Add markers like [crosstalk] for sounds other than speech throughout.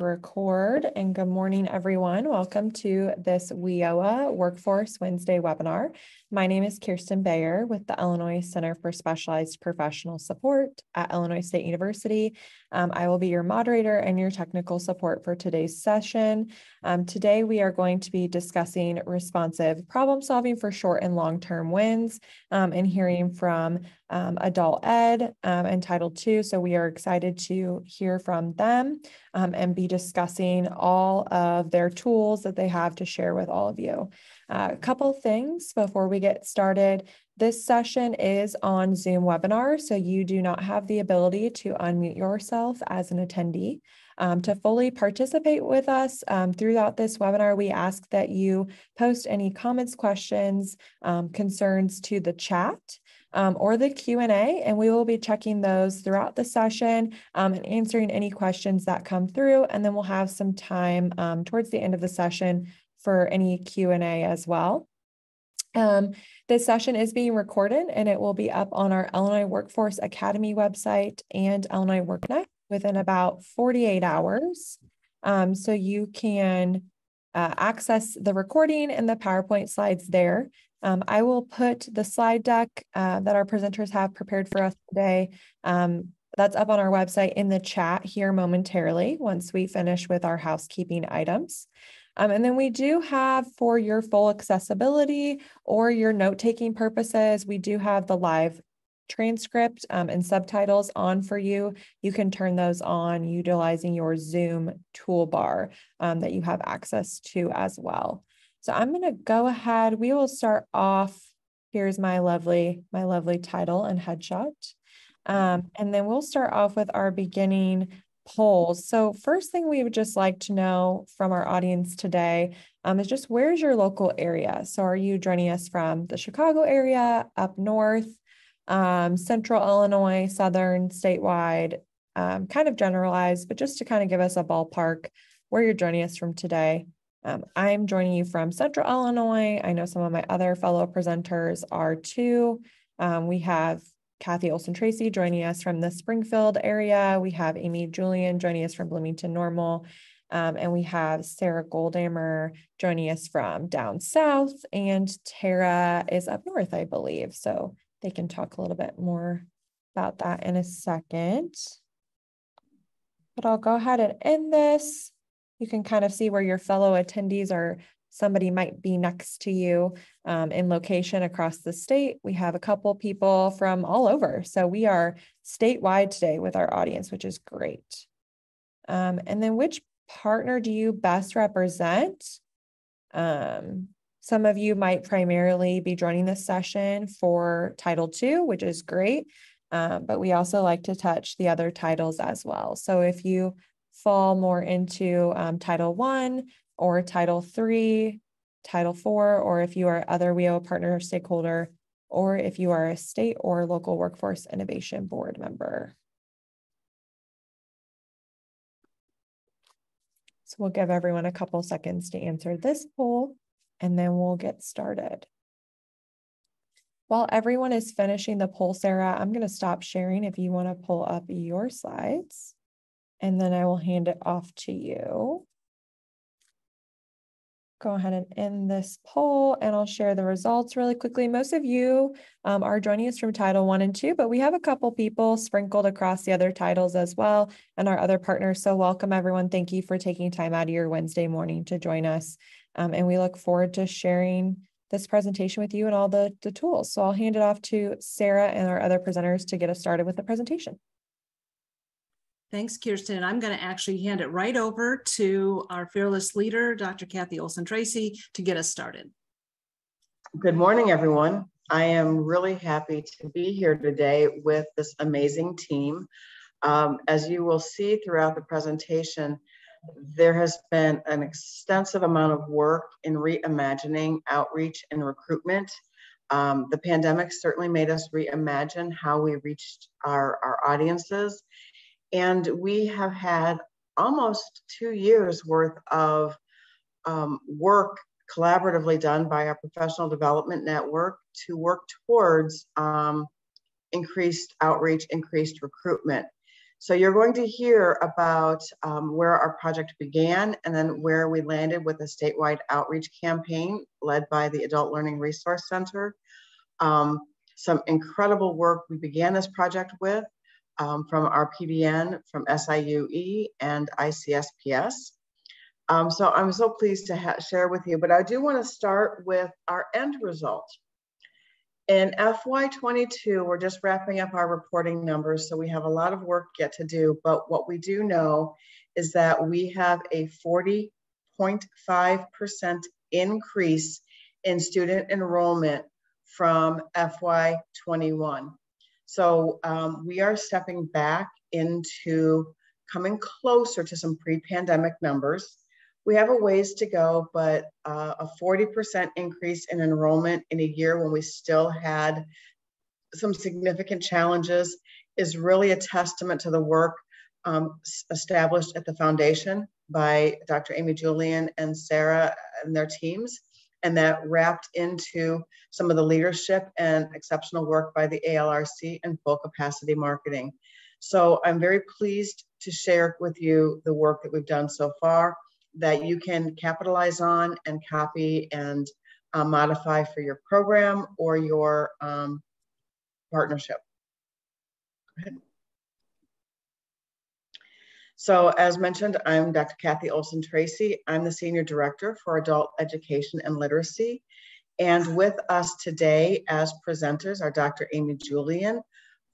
record and good morning, everyone. Welcome to this WIOA Workforce Wednesday webinar. My name is Kirsten Bayer with the Illinois Center for Specialized Professional Support at Illinois State University. Um, I will be your moderator and your technical support for today's session. Um, today, we are going to be discussing responsive problem solving for short and long-term wins um, and hearing from um, Adult Ed um, and Title II. So we are excited to hear from them um, and be discussing all of their tools that they have to share with all of you. Uh, a couple things before we get started. This session is on Zoom webinar, so you do not have the ability to unmute yourself as an attendee. Um, to fully participate with us um, throughout this webinar, we ask that you post any comments, questions, um, concerns to the chat. Um, or the Q&A, and we will be checking those throughout the session um, and answering any questions that come through. And then we'll have some time um, towards the end of the session for any Q&A as well. Um, this session is being recorded and it will be up on our Illinois Workforce Academy website and Illinois WorkNet within about 48 hours. Um, so you can uh, access the recording and the PowerPoint slides there. Um, I will put the slide deck uh, that our presenters have prepared for us today. Um, that's up on our website in the chat here momentarily once we finish with our housekeeping items. Um, and then we do have for your full accessibility or your note-taking purposes, we do have the live transcript um, and subtitles on for you. You can turn those on utilizing your Zoom toolbar um, that you have access to as well. So I'm going to go ahead. We will start off. Here's my lovely, my lovely title and headshot. Um, and then we'll start off with our beginning polls. So first thing we would just like to know from our audience today um, is just where's your local area? So are you joining us from the Chicago area, up north, um, central Illinois, southern, statewide, um, kind of generalized, but just to kind of give us a ballpark where you're joining us from today. Um, I'm joining you from central Illinois. I know some of my other fellow presenters are too. Um, we have Kathy Olson Tracy joining us from the Springfield area. We have Amy Julian joining us from Bloomington Normal. Um, and we have Sarah Goldhammer joining us from down south, and Tara is up north, I believe. So they can talk a little bit more about that in a second. But I'll go ahead and end this. You can kind of see where your fellow attendees are somebody might be next to you um, in location across the state. We have a couple people from all over. So we are statewide today with our audience, which is great. Um, and then which partner do you best represent? Um, some of you might primarily be joining this session for Title II, which is great. Um, but we also like to touch the other titles as well. So if you fall more into um, Title One, or Title Three, Title Four, or if you are other WIOA partner stakeholder, or if you are a state or local workforce innovation board member. So we'll give everyone a couple seconds to answer this poll, and then we'll get started. While everyone is finishing the poll, Sarah, I'm going to stop sharing if you want to pull up your slides, and then I will hand it off to you go ahead and end this poll and I'll share the results really quickly. Most of you um, are joining us from Title 1 and 2, but we have a couple people sprinkled across the other titles as well and our other partners. So welcome everyone. Thank you for taking time out of your Wednesday morning to join us. Um, and we look forward to sharing this presentation with you and all the, the tools. So I'll hand it off to Sarah and our other presenters to get us started with the presentation. Thanks, Kirsten. I'm going to actually hand it right over to our fearless leader, Dr. Kathy Olson Tracy, to get us started. Good morning, everyone. I am really happy to be here today with this amazing team. Um, as you will see throughout the presentation, there has been an extensive amount of work in reimagining outreach and recruitment. Um, the pandemic certainly made us reimagine how we reached our, our audiences and we have had almost two years worth of um, work collaboratively done by our professional development network to work towards um, increased outreach, increased recruitment. So you're going to hear about um, where our project began and then where we landed with a statewide outreach campaign led by the Adult Learning Resource Center. Um, some incredible work we began this project with um, from our PDN, from SIUE and ICSPS. Um, so I'm so pleased to share with you, but I do wanna start with our end result. In FY22, we're just wrapping up our reporting numbers, so we have a lot of work yet to do, but what we do know is that we have a 40.5% increase in student enrollment from FY21. So um, we are stepping back into coming closer to some pre-pandemic numbers we have a ways to go, but uh, a 40% increase in enrollment in a year when we still had some significant challenges is really a testament to the work um, established at the foundation by Dr. Amy Julian and Sarah and their teams, and that wrapped into some of the leadership and exceptional work by the ALRC and full capacity marketing. So I'm very pleased to share with you the work that we've done so far that you can capitalize on and copy and uh, modify for your program or your um, partnership. So as mentioned, I'm Dr. Kathy Olson Tracy. I'm the Senior Director for Adult Education and Literacy. And with us today as presenters are Dr. Amy Julian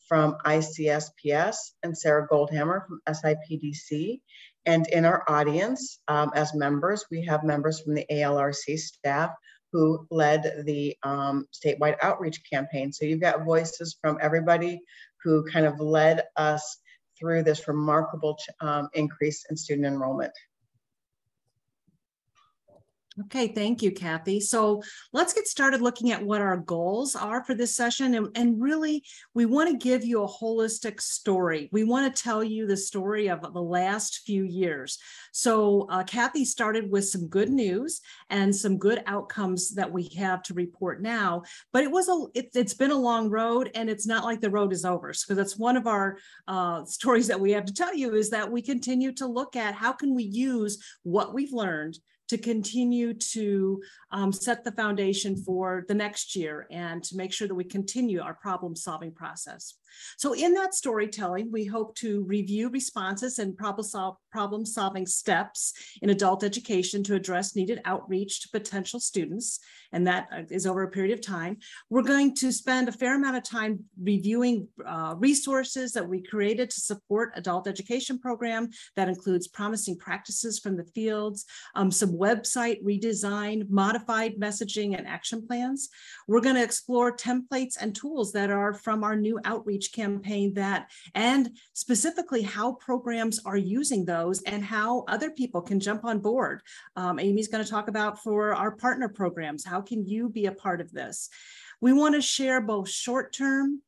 from ICSPS and Sarah Goldhammer from SIPDC. And in our audience, um, as members, we have members from the ALRC staff who led the um, statewide outreach campaign. So you've got voices from everybody who kind of led us through this remarkable um, increase in student enrollment. Okay, thank you, Kathy. So let's get started looking at what our goals are for this session. And, and really, we want to give you a holistic story. We want to tell you the story of the last few years. So uh, Kathy started with some good news and some good outcomes that we have to report now. But it was a it, has been a long road, and it's not like the road is over. So that's one of our uh, stories that we have to tell you is that we continue to look at how can we use what we've learned to continue to um, set the foundation for the next year and to make sure that we continue our problem solving process. So in that storytelling, we hope to review responses and problem, sol problem solving steps in adult education to address needed outreach to potential students. And that uh, over a period of time. We're going to spend a fair amount of time reviewing uh, resources that we created to support adult education program. That includes promising practices from the fields, um, some website redesign, modified messaging and action plans. We're going to explore templates and tools that are from our new outreach campaign that, and specifically how programs are using those and how other people can jump on board. Um, Amy's going to talk about for our partner programs, how can you be a part of this? We want to share both short-term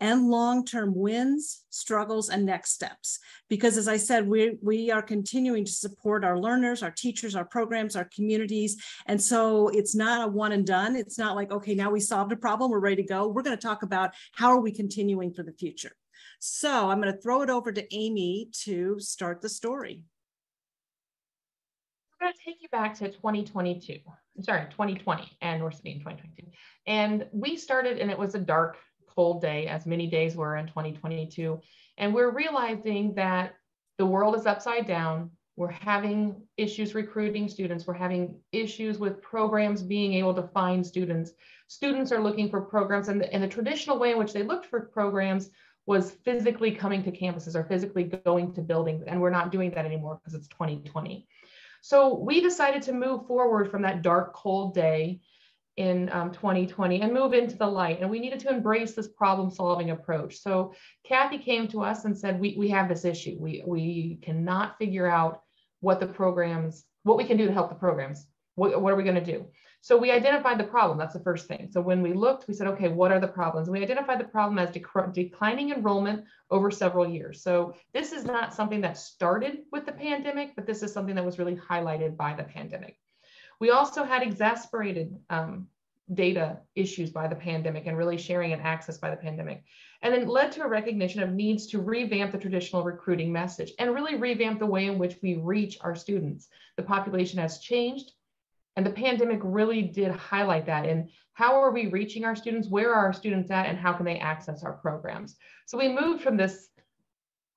and long-term wins, struggles, and next steps. Because as I said, we, we are continuing to support our learners, our teachers, our programs, our communities. And so it's not a one and done. It's not like, okay, now we solved a problem, we're ready to go. We're gonna talk about how are we continuing for the future. So I'm gonna throw it over to Amy to start the story. I'm gonna take you back to 2022. I'm sorry, 2020, and we're sitting in 2022. And we started, and it was a dark cold day, as many days were in 2022. And we're realizing that the world is upside down. We're having issues recruiting students. We're having issues with programs being able to find students. Students are looking for programs, and the, and the traditional way in which they looked for programs was physically coming to campuses or physically going to buildings. And we're not doing that anymore because it's 2020. So we decided to move forward from that dark, cold day in um, 2020 and move into the light. And we needed to embrace this problem solving approach. So Kathy came to us and said, we, we have this issue. We, we cannot figure out what the programs, what we can do to help the programs. What, what are we going to do? So we identified the problem. That's the first thing. So when we looked, we said, okay, what are the problems? We identified the problem as dec declining enrollment over several years. So this is not something that started with the pandemic, but this is something that was really highlighted by the pandemic. We also had exasperated um, data issues by the pandemic and really sharing and access by the pandemic. And then led to a recognition of needs to revamp the traditional recruiting message and really revamp the way in which we reach our students. The population has changed and the pandemic really did highlight that in how are we reaching our students, where are our students at, and how can they access our programs. So we moved from this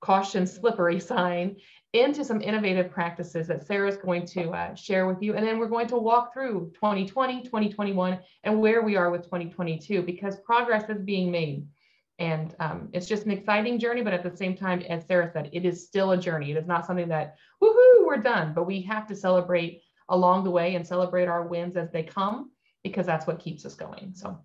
caution slippery sign into some innovative practices that Sarah's going to uh, share with you. And then we're going to walk through 2020, 2021, and where we are with 2022 because progress is being made. And um, it's just an exciting journey, but at the same time, as Sarah said, it is still a journey. It is not something that, woohoo, we're done, but we have to celebrate along the way and celebrate our wins as they come because that's what keeps us going. So,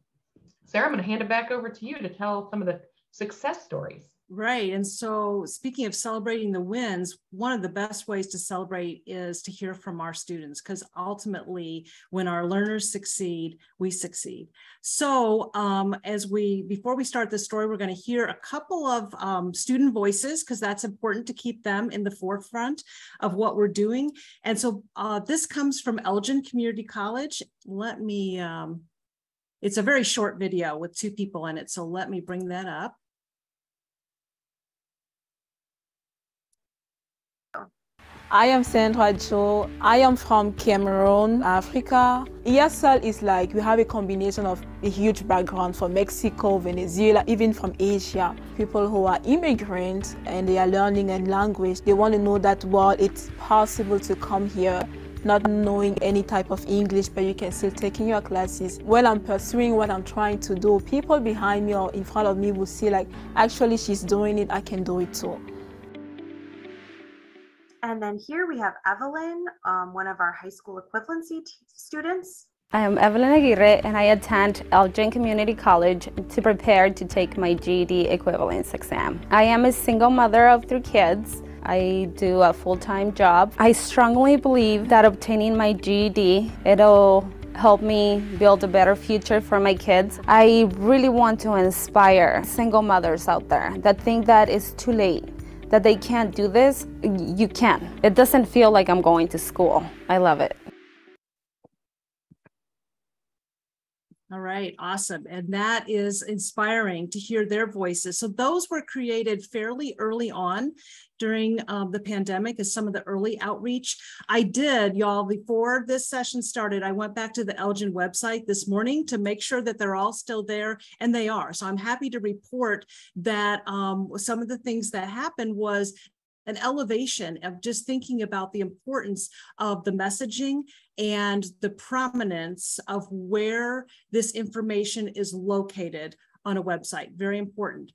Sarah, I'm going to hand it back over to you to tell some of the success stories. Right. And so, speaking of celebrating the wins, one of the best ways to celebrate is to hear from our students because ultimately, when our learners succeed, we succeed. So, um, as we before we start the story, we're going to hear a couple of um, student voices because that's important to keep them in the forefront of what we're doing. And so, uh, this comes from Elgin Community College. Let me. Um, it's a very short video with two people in it. So let me bring that up. I am Sandra Jo. I am from Cameroon, Africa. ESL is like we have a combination of a huge background from Mexico, Venezuela, even from Asia. People who are immigrants and they are learning a language, they want to know that while it's possible to come here not knowing any type of English, but you can still take in your classes. While I'm pursuing what I'm trying to do, people behind me or in front of me will see like, actually she's doing it, I can do it too. And then here we have Evelyn, um, one of our high school equivalency students. I am Evelyn Aguirre and I attend Elgin Community College to prepare to take my GED equivalence exam. I am a single mother of three kids. I do a full-time job. I strongly believe that obtaining my GED, it'll help me build a better future for my kids. I really want to inspire single mothers out there that think that it's too late that they can't do this, you can. It doesn't feel like I'm going to school. I love it. All right, awesome. And that is inspiring to hear their voices. So, those were created fairly early on during um, the pandemic as some of the early outreach. I did, y'all, before this session started, I went back to the Elgin website this morning to make sure that they're all still there, and they are. So I'm happy to report that um, some of the things that happened was an elevation of just thinking about the importance of the messaging and the prominence of where this information is located on a website. Very important.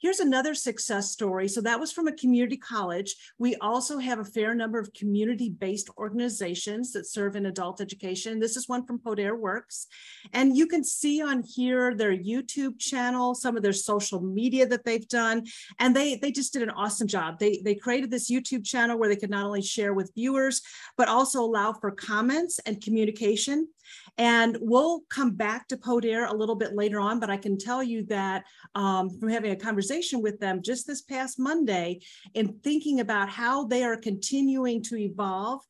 Here's another success story. So that was from a community college. We also have a fair number of community-based organizations that serve in adult education. This is one from Poder Works. And you can see on here their YouTube channel, some of their social media that they've done. And they, they just did an awesome job. They, they created this YouTube channel where they could not only share with viewers, but also allow for comments and communication. And we'll come back to Poder a little bit later on, but I can tell you that um, from having a conversation with them just this past Monday and thinking about how they are continuing to evolve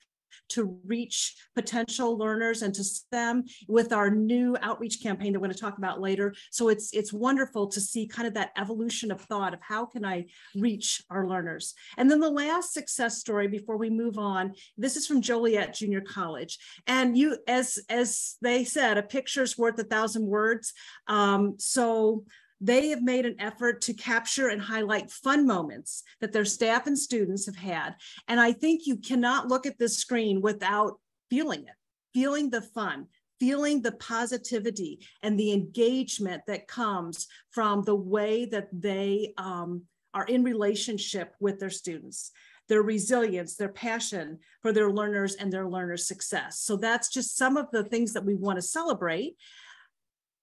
to reach potential learners and to them with our new outreach campaign that we're going to talk about later. So it's it's wonderful to see kind of that evolution of thought of how can I reach our learners. And then the last success story before we move on, this is from Joliet Junior College. And you, as as they said, a picture's worth a thousand words. Um, so they have made an effort to capture and highlight fun moments that their staff and students have had. And I think you cannot look at this screen without feeling it, feeling the fun, feeling the positivity and the engagement that comes from the way that they um, are in relationship with their students their resilience, their passion for their learners and their learners' success. So that's just some of the things that we want to celebrate.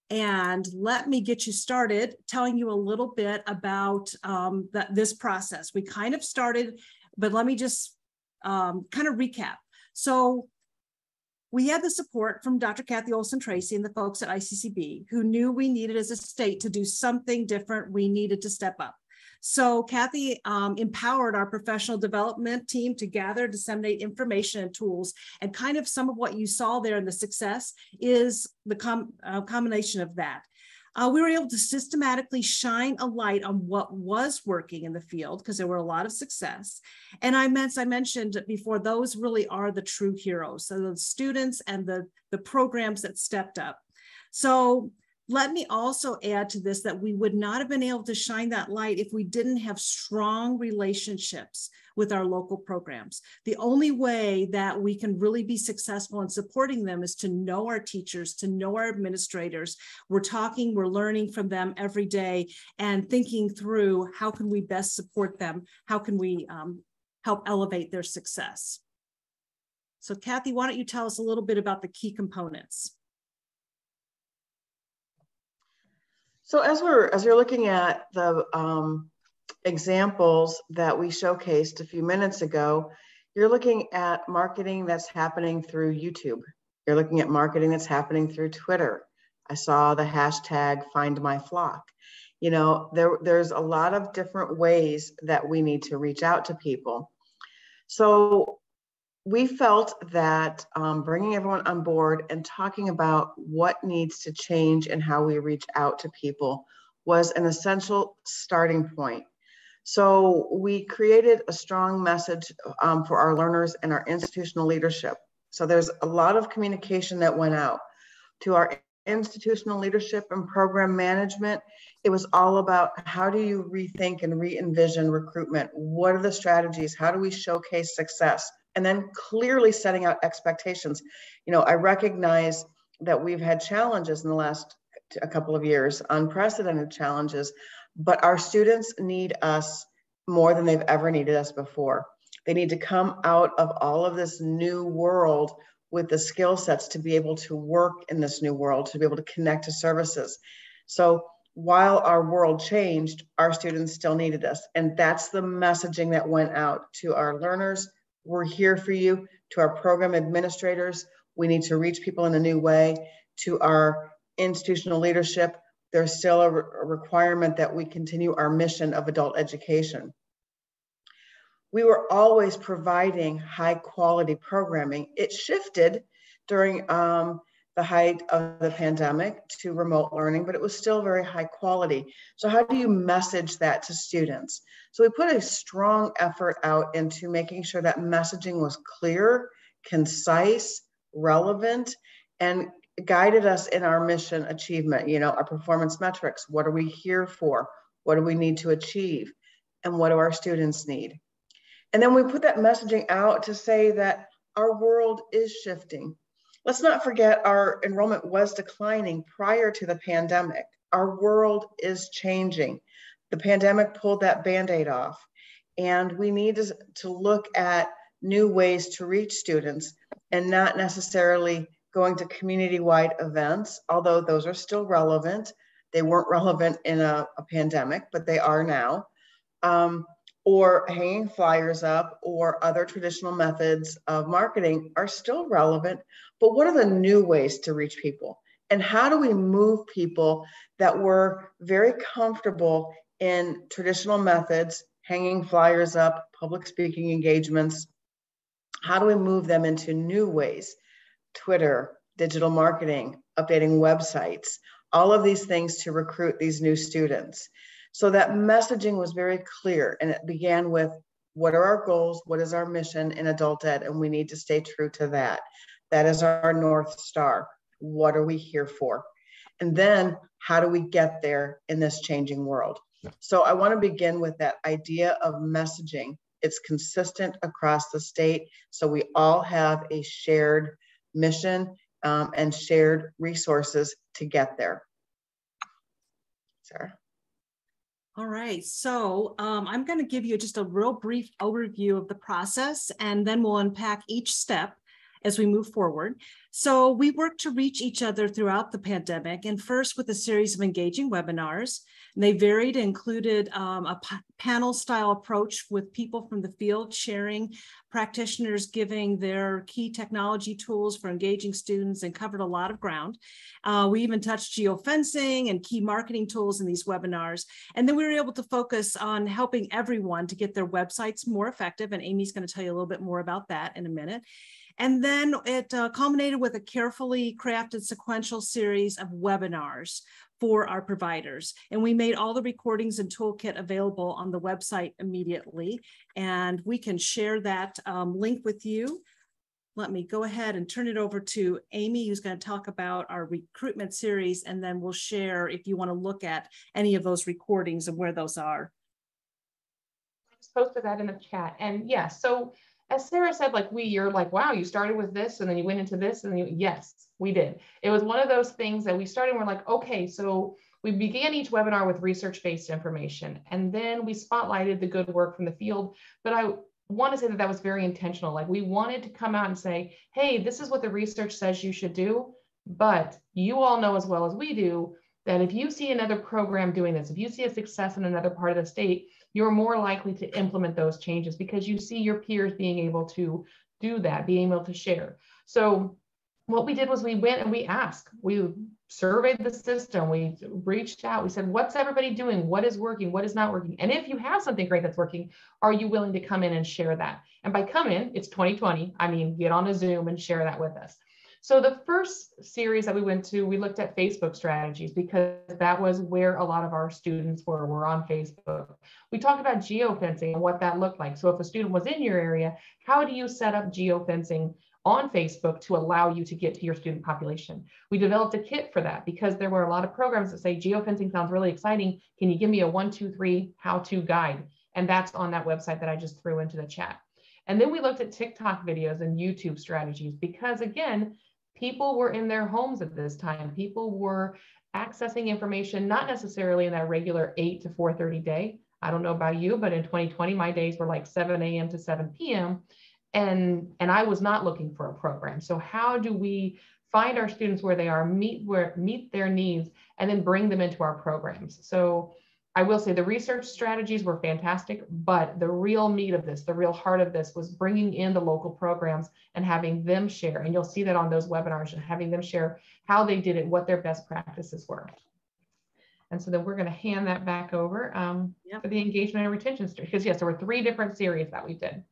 And let me get you started telling you a little bit about um, that, this process. We kind of started, but let me just um, kind of recap. So we had the support from Dr. Kathy Olson Tracy and the folks at ICCB who knew we needed as a state to do something different. We needed to step up. So Kathy um, empowered our professional development team to gather, disseminate information and tools. And kind of some of what you saw there in the success is the com uh, combination of that. Uh, we were able to systematically shine a light on what was working in the field because there were a lot of success. And I meant, I mentioned before, those really are the true heroes. So the students and the, the programs that stepped up. So let me also add to this that we would not have been able to shine that light if we didn't have strong relationships with our local programs. The only way that we can really be successful in supporting them is to know our teachers, to know our administrators. We're talking, we're learning from them every day and thinking through how can we best support them? How can we um, help elevate their success? So Kathy, why don't you tell us a little bit about the key components? So as we're as you're looking at the um, examples that we showcased a few minutes ago, you're looking at marketing that's happening through YouTube. You're looking at marketing that's happening through Twitter. I saw the hashtag find my flock. You know, there, there's a lot of different ways that we need to reach out to people. So we felt that um, bringing everyone on board and talking about what needs to change and how we reach out to people was an essential starting point. So we created a strong message um, for our learners and our institutional leadership. So there's a lot of communication that went out to our institutional leadership and program management. It was all about how do you rethink and re-envision recruitment? What are the strategies? How do we showcase success? And then clearly setting out expectations. You know, I recognize that we've had challenges in the last a couple of years, unprecedented challenges, but our students need us more than they've ever needed us before. They need to come out of all of this new world with the skill sets to be able to work in this new world, to be able to connect to services. So while our world changed, our students still needed us. And that's the messaging that went out to our learners, we're here for you. To our program administrators, we need to reach people in a new way. To our institutional leadership, there's still a, re a requirement that we continue our mission of adult education. We were always providing high quality programming. It shifted during um, the height of the pandemic to remote learning, but it was still very high quality. So how do you message that to students? So we put a strong effort out into making sure that messaging was clear, concise, relevant, and guided us in our mission achievement, you know, our performance metrics. What are we here for? What do we need to achieve? And what do our students need? And then we put that messaging out to say that our world is shifting Let's not forget our enrollment was declining prior to the pandemic. Our world is changing. The pandemic pulled that band aid off, and we need to, look at new ways to reach students and not necessarily going to community wide events, although those are still relevant. They weren't relevant in a, a pandemic, but they are now. Um, or hanging flyers up or other traditional methods of marketing are still relevant. But what are the new ways to reach people? And how do we move people that were very comfortable in traditional methods, hanging flyers up, public speaking engagements? How do we move them into new ways? Twitter, digital marketing, updating websites, all of these things to recruit these new students. So that messaging was very clear and it began with what are our goals? What is our mission in adult ed? And we need to stay true to that. That is our North Star. What are we here for? And then how do we get there in this changing world? So I want to begin with that idea of messaging. It's consistent across the state. So we all have a shared mission um, and shared resources to get there. Sarah. All right, so um, I'm going to give you just a real brief overview of the process, and then we'll unpack each step as we move forward. So we worked to reach each other throughout the pandemic, and first with a series of engaging webinars. And they varied, included um, a panel style approach with people from the field sharing practitioners giving their key technology tools for engaging students and covered a lot of ground. Uh, we even touched geofencing and key marketing tools in these webinars. And then we were able to focus on helping everyone to get their websites more effective. And Amy's going to tell you a little bit more about that in a minute. And then it uh, culminated with a carefully crafted sequential series of webinars for our providers. And we made all the recordings and toolkit available on the website immediately. And we can share that um, link with you. Let me go ahead and turn it over to Amy, who's going to talk about our recruitment series, and then we'll share if you want to look at any of those recordings and where those are. I just posted that in the chat. And yeah, so as Sarah said, like we, you're like, wow, you started with this and then you went into this and you, yes, we did. It was one of those things that we started we're like, okay, so we began each webinar with research-based information and then we spotlighted the good work from the field. But I want to say that that was very intentional. Like we wanted to come out and say, hey, this is what the research says you should do. But you all know as well as we do that if you see another program doing this, if you see a success in another part of the state, you're more likely to implement those changes because you see your peers being able to do that, being able to share. So what we did was we went and we asked, we surveyed the system, we reached out, we said, what's everybody doing? What is working? What is not working? And if you have something great that's working, are you willing to come in and share that? And by come in, it's 2020. I mean, get on a Zoom and share that with us. So the first series that we went to, we looked at Facebook strategies because that was where a lot of our students were, were on Facebook. We talked about geofencing and what that looked like. So if a student was in your area, how do you set up geofencing on Facebook to allow you to get to your student population. We developed a kit for that because there were a lot of programs that say geofencing sounds really exciting. Can you give me a one, two, three how-to guide? And that's on that website that I just threw into the chat. And then we looked at TikTok videos and YouTube strategies because again, people were in their homes at this time. People were accessing information, not necessarily in that regular 8 to 4.30 day. I don't know about you, but in 2020, my days were like 7 a.m. to 7 p.m. And, and I was not looking for a program. So how do we find our students where they are, meet where meet their needs, and then bring them into our programs? So I will say the research strategies were fantastic, but the real meat of this, the real heart of this was bringing in the local programs and having them share. And you'll see that on those webinars and having them share how they did it, what their best practices were. And so then we're going to hand that back over um, yep. for the engagement and retention story. Because yes, there were three different series that we did.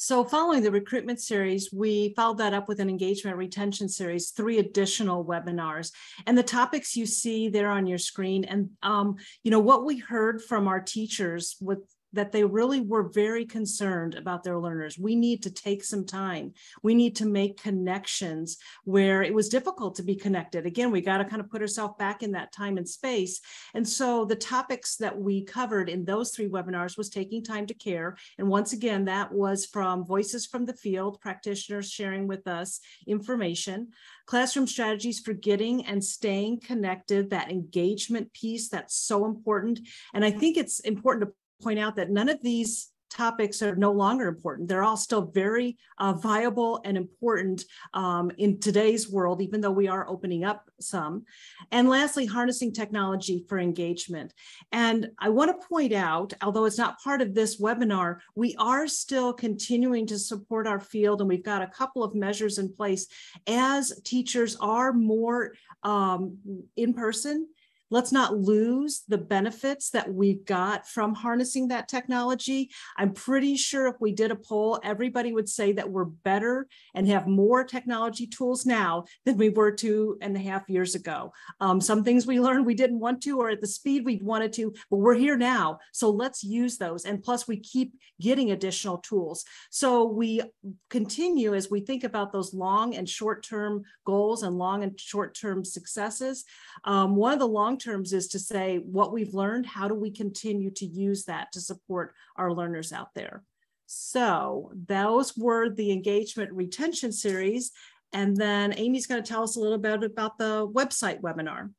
So following the recruitment series, we followed that up with an engagement retention series, three additional webinars. And the topics you see there on your screen and, um, you know, what we heard from our teachers with that they really were very concerned about their learners. We need to take some time. We need to make connections where it was difficult to be connected. Again, we got to kind of put ourselves back in that time and space. And so the topics that we covered in those three webinars was taking time to care. And once again, that was from voices from the field, practitioners sharing with us information, classroom strategies for getting and staying connected, that engagement piece that's so important. And I think it's important to point out that none of these topics are no longer important. They're all still very uh, viable and important um, in today's world, even though we are opening up some. And lastly, harnessing technology for engagement. And I want to point out, although it's not part of this webinar, we are still continuing to support our field and we've got a couple of measures in place as teachers are more um, in person let's not lose the benefits that we've got from harnessing that technology. I'm pretty sure if we did a poll, everybody would say that we're better and have more technology tools now than we were two and a half years ago. Um, some things we learned we didn't want to or at the speed we wanted to, but we're here now. So let's use those. And plus we keep getting additional tools. So we continue as we think about those long and short-term goals and long and short-term successes. Um, one of the long terms is to say what we've learned, how do we continue to use that to support our learners out there? So those were the engagement retention series. And then Amy's going to tell us a little bit about the website webinar.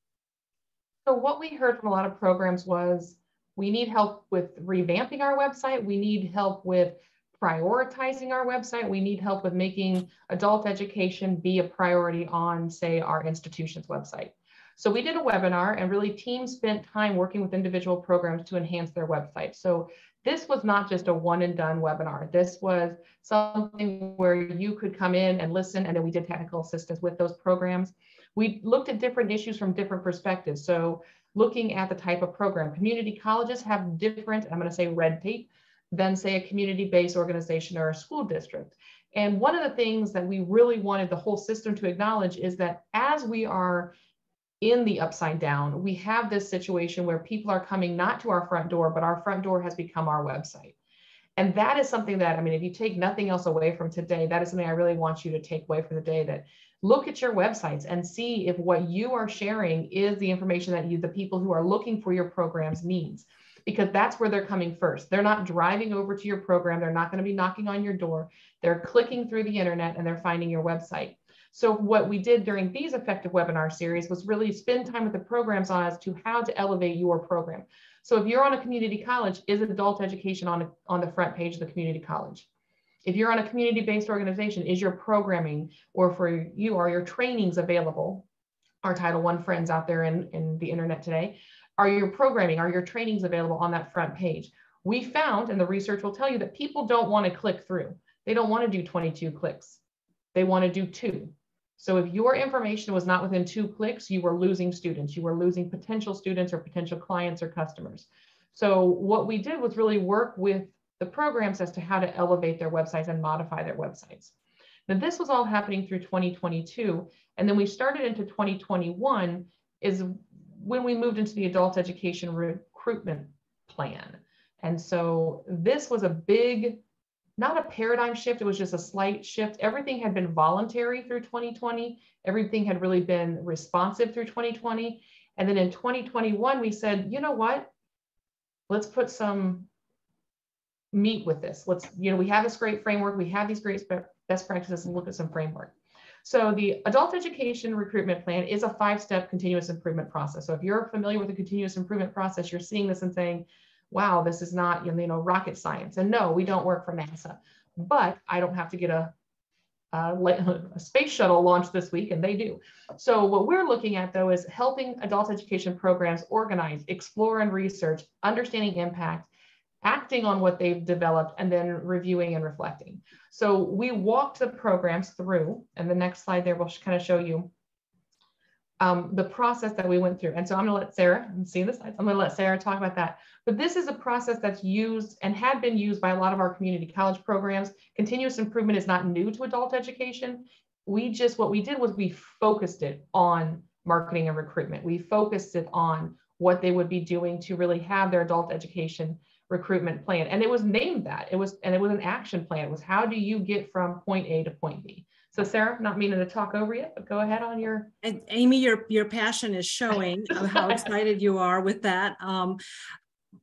So what we heard from a lot of programs was we need help with revamping our website. We need help with prioritizing our website. We need help with making adult education be a priority on, say, our institution's website. So we did a webinar and really teams spent time working with individual programs to enhance their website. So this was not just a one and done webinar. This was something where you could come in and listen, and then we did technical assistance with those programs. We looked at different issues from different perspectives. So looking at the type of program, community colleges have different, I'm gonna say red tape, than say a community-based organization or a school district. And one of the things that we really wanted the whole system to acknowledge is that as we are in the upside down, we have this situation where people are coming not to our front door, but our front door has become our website. And that is something that, I mean, if you take nothing else away from today, that is something I really want you to take away from the day that look at your websites and see if what you are sharing is the information that you, the people who are looking for your programs needs because that's where they're coming first. They're not driving over to your program. They're not going to be knocking on your door. They're clicking through the internet and they're finding your website. So what we did during these effective webinar series was really spend time with the programs on as to how to elevate your program. So if you're on a community college, is adult education on, on the front page of the community college? If you're on a community-based organization, is your programming or for you, are your trainings available? Our Title I friends out there in, in the internet today, are your programming, are your trainings available on that front page? We found, and the research will tell you that people don't want to click through. They don't want to do 22 clicks. They want to do two. So if your information was not within two clicks, you were losing students. You were losing potential students or potential clients or customers. So what we did was really work with the programs as to how to elevate their websites and modify their websites. Now this was all happening through 2022. And then we started into 2021 is when we moved into the adult education recruitment plan. And so this was a big, not a paradigm shift, it was just a slight shift. Everything had been voluntary through 2020. Everything had really been responsive through 2020. And then in 2021, we said, you know what? Let's put some meat with this. Let's, you know, we have this great framework, we have these great best practices and look at some framework. So the adult education recruitment plan is a five-step continuous improvement process. So if you're familiar with the continuous improvement process, you're seeing this and saying, wow, this is not, you know, rocket science. And no, we don't work for NASA, but I don't have to get a, a, [laughs] a space shuttle launched this week and they do. So what we're looking at though is helping adult education programs organize, explore and research, understanding impact, acting on what they've developed and then reviewing and reflecting. So we walked the programs through, and the next slide there will kind of show you um, the process that we went through. And so I'm gonna let Sarah, I'm seeing the slides, I'm gonna let Sarah talk about that. But this is a process that's used and had been used by a lot of our community college programs. Continuous improvement is not new to adult education. We just, what we did was we focused it on marketing and recruitment. We focused it on what they would be doing to really have their adult education recruitment plan. And it was named that. It was, and it was an action plan. It was how do you get from point A to point B? So Sarah, not meaning to talk over you, but go ahead on your. And Amy, your your passion is showing how [laughs] excited you are with that. Um,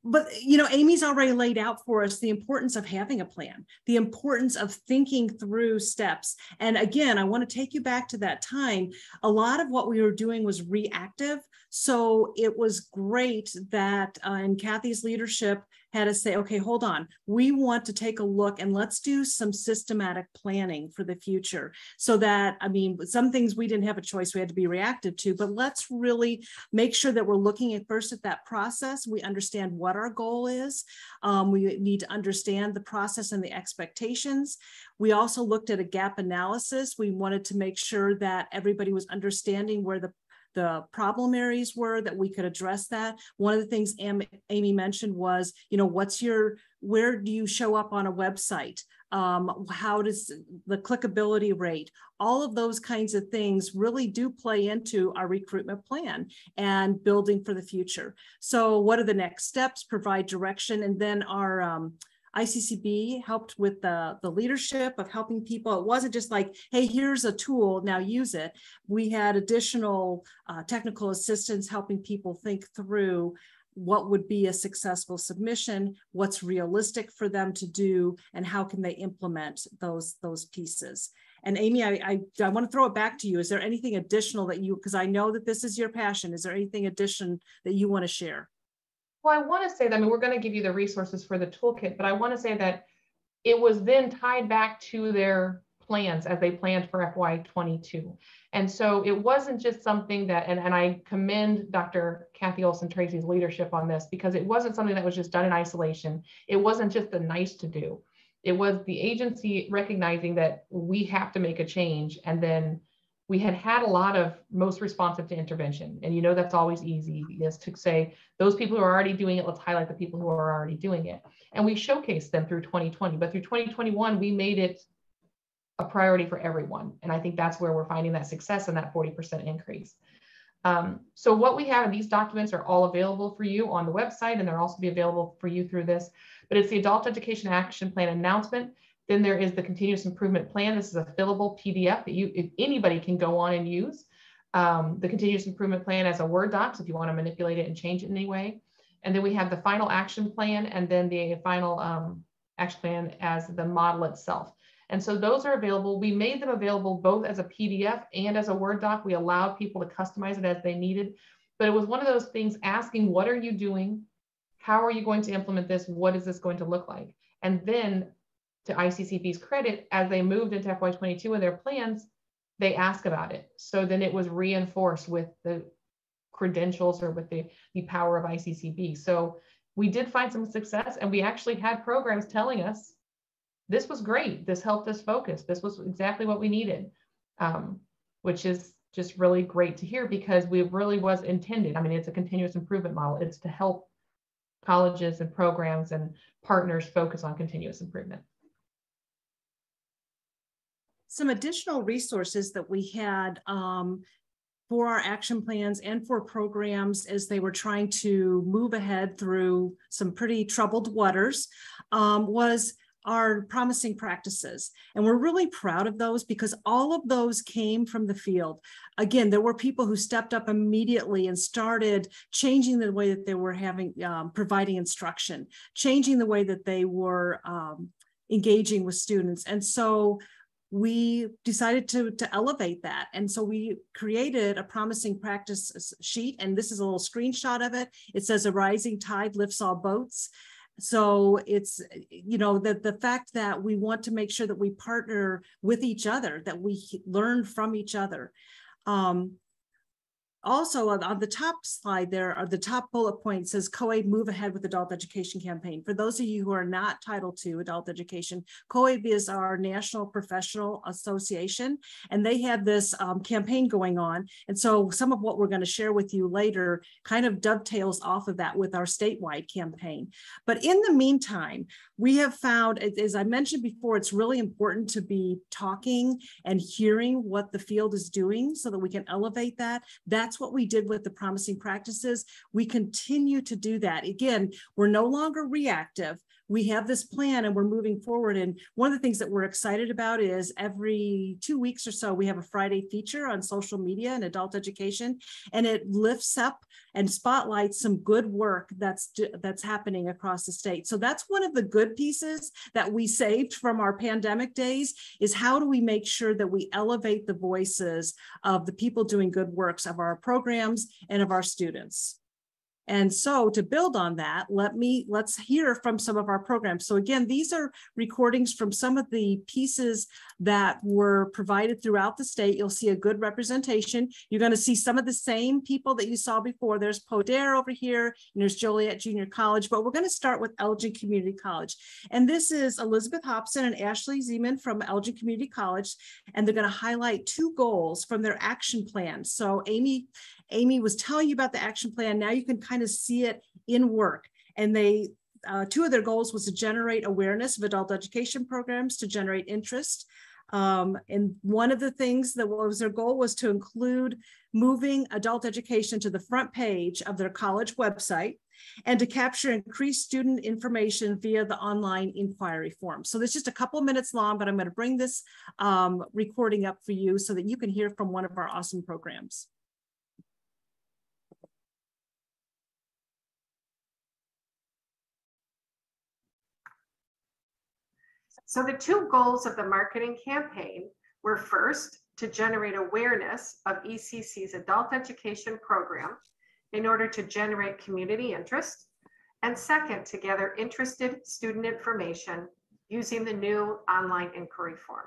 but you know amy's already laid out for us the importance of having a plan the importance of thinking through steps and again i want to take you back to that time a lot of what we were doing was reactive so it was great that uh, in kathy's leadership had to say, okay, hold on. We want to take a look and let's do some systematic planning for the future. So that, I mean, some things we didn't have a choice, we had to be reactive to, but let's really make sure that we're looking at first at that process. We understand what our goal is. Um, we need to understand the process and the expectations. We also looked at a gap analysis. We wanted to make sure that everybody was understanding where the the problem areas were that we could address that. One of the things Amy mentioned was, you know, what's your, where do you show up on a website? Um, how does the clickability rate? All of those kinds of things really do play into our recruitment plan and building for the future. So what are the next steps? Provide direction and then our, um, ICCB helped with the, the leadership of helping people. It wasn't just like, hey, here's a tool, now use it. We had additional uh, technical assistance helping people think through what would be a successful submission, what's realistic for them to do, and how can they implement those, those pieces. And Amy, I, I, I want to throw it back to you. Is there anything additional that you, because I know that this is your passion, is there anything addition that you want to share? Well, I want to say that, I mean, we're going to give you the resources for the toolkit, but I want to say that it was then tied back to their plans as they planned for FY22. And so it wasn't just something that, and, and I commend Dr. Kathy Olson Tracy's leadership on this because it wasn't something that was just done in isolation. It wasn't just a nice to do. It was the agency recognizing that we have to make a change. And then we had had a lot of most responsive to intervention. And you know, that's always easy is to say, those people who are already doing it, let's highlight the people who are already doing it. And we showcased them through 2020, but through 2021, we made it a priority for everyone. And I think that's where we're finding that success and that 40% increase. Um, so what we have, in these documents are all available for you on the website and they'll also be available for you through this, but it's the Adult Education Action Plan announcement. Then there is the Continuous Improvement Plan. This is a fillable PDF that you, if anybody can go on and use. Um, the Continuous Improvement Plan as a Word doc, so if you want to manipulate it and change it in any way. And then we have the final action plan and then the final um, action plan as the model itself. And so those are available. We made them available both as a PDF and as a Word doc. We allowed people to customize it as they needed. But it was one of those things asking, what are you doing? How are you going to implement this? What is this going to look like? And then to ICCB's credit, as they moved into FY22 with their plans, they ask about it. So then it was reinforced with the credentials or with the, the power of ICCB. So we did find some success and we actually had programs telling us this was great. This helped us focus. This was exactly what we needed, um, which is just really great to hear because we really was intended. I mean, it's a continuous improvement model. It's to help colleges and programs and partners focus on continuous improvement. Some additional resources that we had um, for our action plans and for programs as they were trying to move ahead through some pretty troubled waters um, was our promising practices. And we're really proud of those because all of those came from the field. Again, there were people who stepped up immediately and started changing the way that they were having, um, providing instruction, changing the way that they were um, engaging with students. And so we decided to, to elevate that. And so we created a promising practice sheet. And this is a little screenshot of it. It says a rising tide lifts all boats so it's you know the the fact that we want to make sure that we partner with each other that we learn from each other um, also on, on, the top slide there are the top bullet point says COABE move ahead with adult education campaign. For those of you who are not Title II adult education, COABE is our national professional association and they have this um, campaign going on. And so some of what we're going to share with you later kind of dovetails off of that with our statewide campaign. But in the meantime, we have found, as I mentioned before, it's really important to be talking and hearing what the field is doing so that we can elevate that. That's what we did with the promising practices. We continue to do that. Again, we're no longer reactive we have this plan and we're moving forward. And one of the things that we're excited about is every two weeks or so, we have a Friday feature on social media and adult education, and it lifts up and spotlights some good work that's that's happening across the state. So that's one of the good pieces that we saved from our pandemic days is how do we make sure that we elevate the voices of the people doing good works of our programs and of our students. And so to build on that, let me, let's hear from some of our programs. So again, these are recordings from some of the pieces that were provided throughout the state. You'll see a good representation. You're gonna see some of the same people that you saw before. There's Poder over here, and there's Joliet Junior College, but we're gonna start with Elgin Community College. And this is Elizabeth Hobson and Ashley Zeman from Elgin Community College, and they're gonna highlight two goals from their action plan. So Amy Amy was telling you about the action plan. Now you can kind of see it in work. And they, uh, two of their goals was to generate awareness of adult education programs, to generate interest. Um, and one of the things that was their goal was to include moving adult education to the front page of their college website and to capture increased student information via the online inquiry form. So it's just a couple minutes long, but I'm going to bring this um, recording up for you so that you can hear from one of our awesome programs. So the two goals of the marketing campaign were first, to generate awareness of ECC's adult education program in order to generate community interest, and second, to gather interested student information using the new online inquiry form.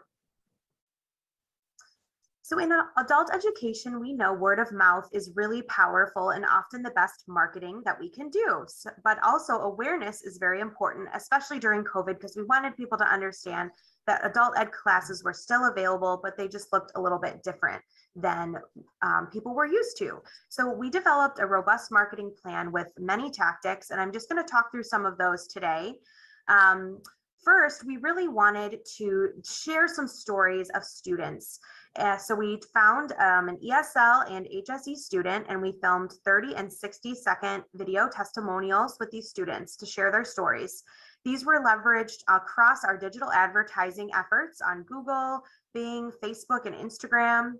So in adult education, we know word of mouth is really powerful and often the best marketing that we can do. So- but also awareness is very important, especially during COVID, because we wanted people to understand that adult ed classes were still available, but they just looked a little bit different than um, people were used to. So we developed a robust marketing plan with many tactics, and I'm just going to talk through some of those today. Um, first, we really wanted to share some stories of students. Uh, so we found um, an ESL and HSE student, and we filmed 30 and 60 second video testimonials with these students to share their stories. These were leveraged across our digital advertising efforts on Google, Bing, Facebook, and Instagram.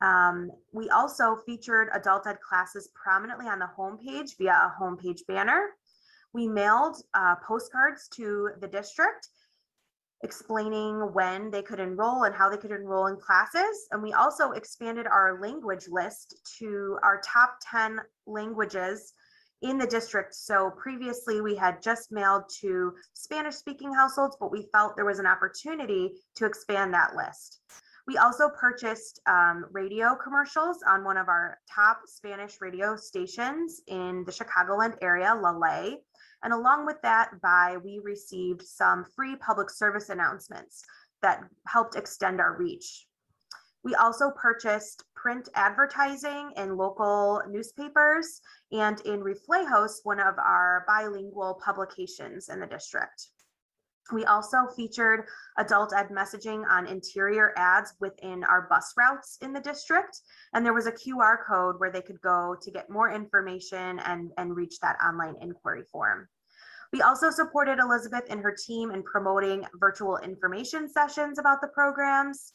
Um, we also featured adult ed classes prominently on the homepage via a homepage banner. We mailed uh, postcards to the district explaining when they could enroll and how they could enroll in classes. And we also expanded our language list to our top 10 languages in the district. So previously we had just mailed to Spanish speaking households, but we felt there was an opportunity to expand that list. We also purchased um, radio commercials on one of our top Spanish radio stations in the Chicagoland area, La Ley. And along with that buy, we received some free public service announcements that helped extend our reach. We also purchased print advertising in local newspapers and in Reflejos, one of our bilingual publications in the district. We also featured adult ed messaging on interior ads within our bus routes in the district. And there was a QR code where they could go to get more information and, and reach that online inquiry form. We also supported Elizabeth and her team in promoting virtual information sessions about the programs.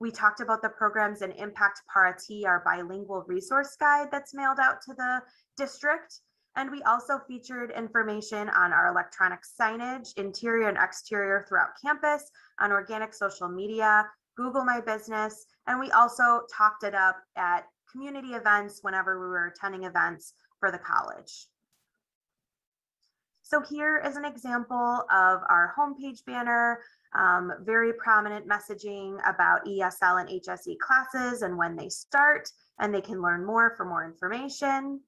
We talked about the programs in Impact Para Ti, our bilingual resource guide that's mailed out to the district. And we also featured information on our electronic signage, interior and exterior throughout campus, on organic social media, Google My Business, and we also talked it up at community events whenever we were attending events for the college. So here is an example of our homepage banner, um, very prominent messaging about ESL and HSE classes and when they start, and they can learn more for more information.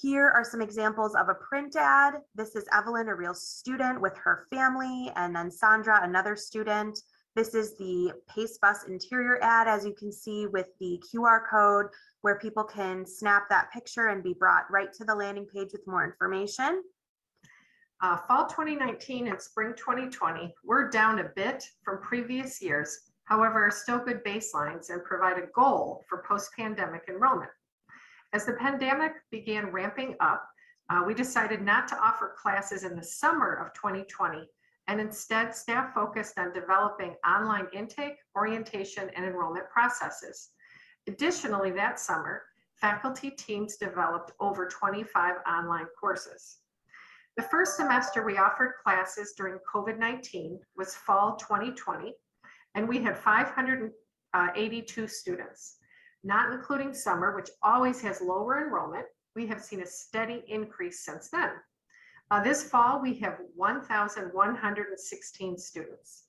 Here are some examples of a print ad. This is Evelyn, a real student with her family, and then Sandra, another student. This is the Pace Bus interior ad, as you can see with the QR code where people can snap that picture and be brought right to the landing page with more information. Uh, fall 2019 and spring 2020, we're down a bit from previous years, however, are still good baselines and provide a goal for post-pandemic enrollment. As the pandemic began ramping up, uh, we decided not to offer classes in the summer of 2020 and instead staff focused on developing online intake, orientation, and enrollment processes. Additionally, that summer, faculty teams developed over 25 online courses. The first semester we offered classes during COVID-19 was fall 2020, and we had 582 students. Not including summer, which always has lower enrollment, we have seen a steady increase since then. Uh, this fall, we have 1,116 students.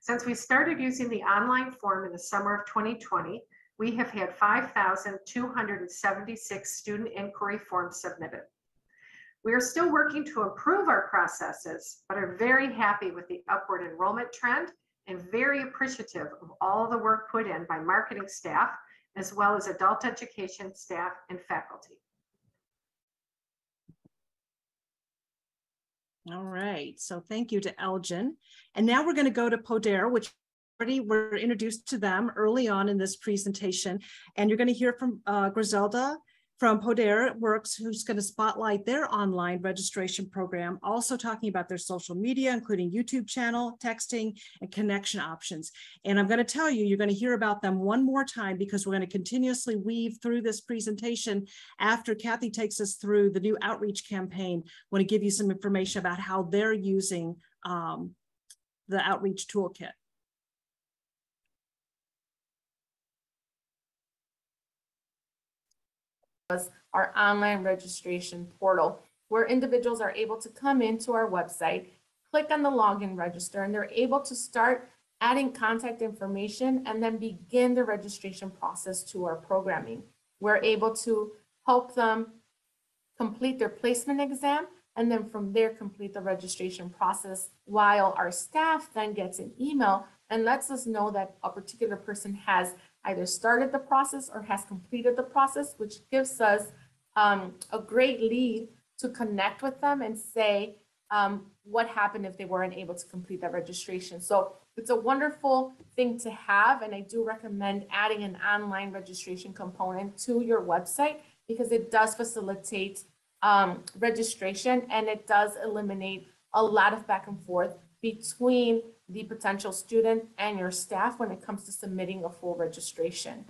Since we started using the online form in the summer of 2020, we have had 5,276 student inquiry forms submitted. We are still working to improve our processes, but are very happy with the upward enrollment trend and very appreciative of all the work put in by marketing staff, as well as adult education staff and faculty. All right, so thank you to Elgin. And now we're going to go to Poder, which already were introduced to them early on in this presentation. And you're going to hear from uh, Griselda from Poder Works, who's going to spotlight their online registration program, also talking about their social media, including YouTube channel, texting, and connection options. And I'm going to tell you, you're going to hear about them one more time because we're going to continuously weave through this presentation after Kathy takes us through the new outreach campaign. I want to give you some information about how they're using um, the outreach toolkit. Our online registration portal where individuals are able to come into our website, click on the login register, and they're able to start adding contact information, and then begin the registration process to our programming. We're able to help them complete their placement exam and then from there complete the registration process while our staff then gets an email and lets us know that a particular person has either started the process or has completed the process, which gives us um, a great lead to connect with them and say um, what happened if they weren't able to complete that registration. So it's a wonderful thing to have, and I do recommend adding an online registration component to your website because it does facilitate um, registration and it does eliminate a lot of back and forth between the potential student and your staff when it comes to submitting a full registration.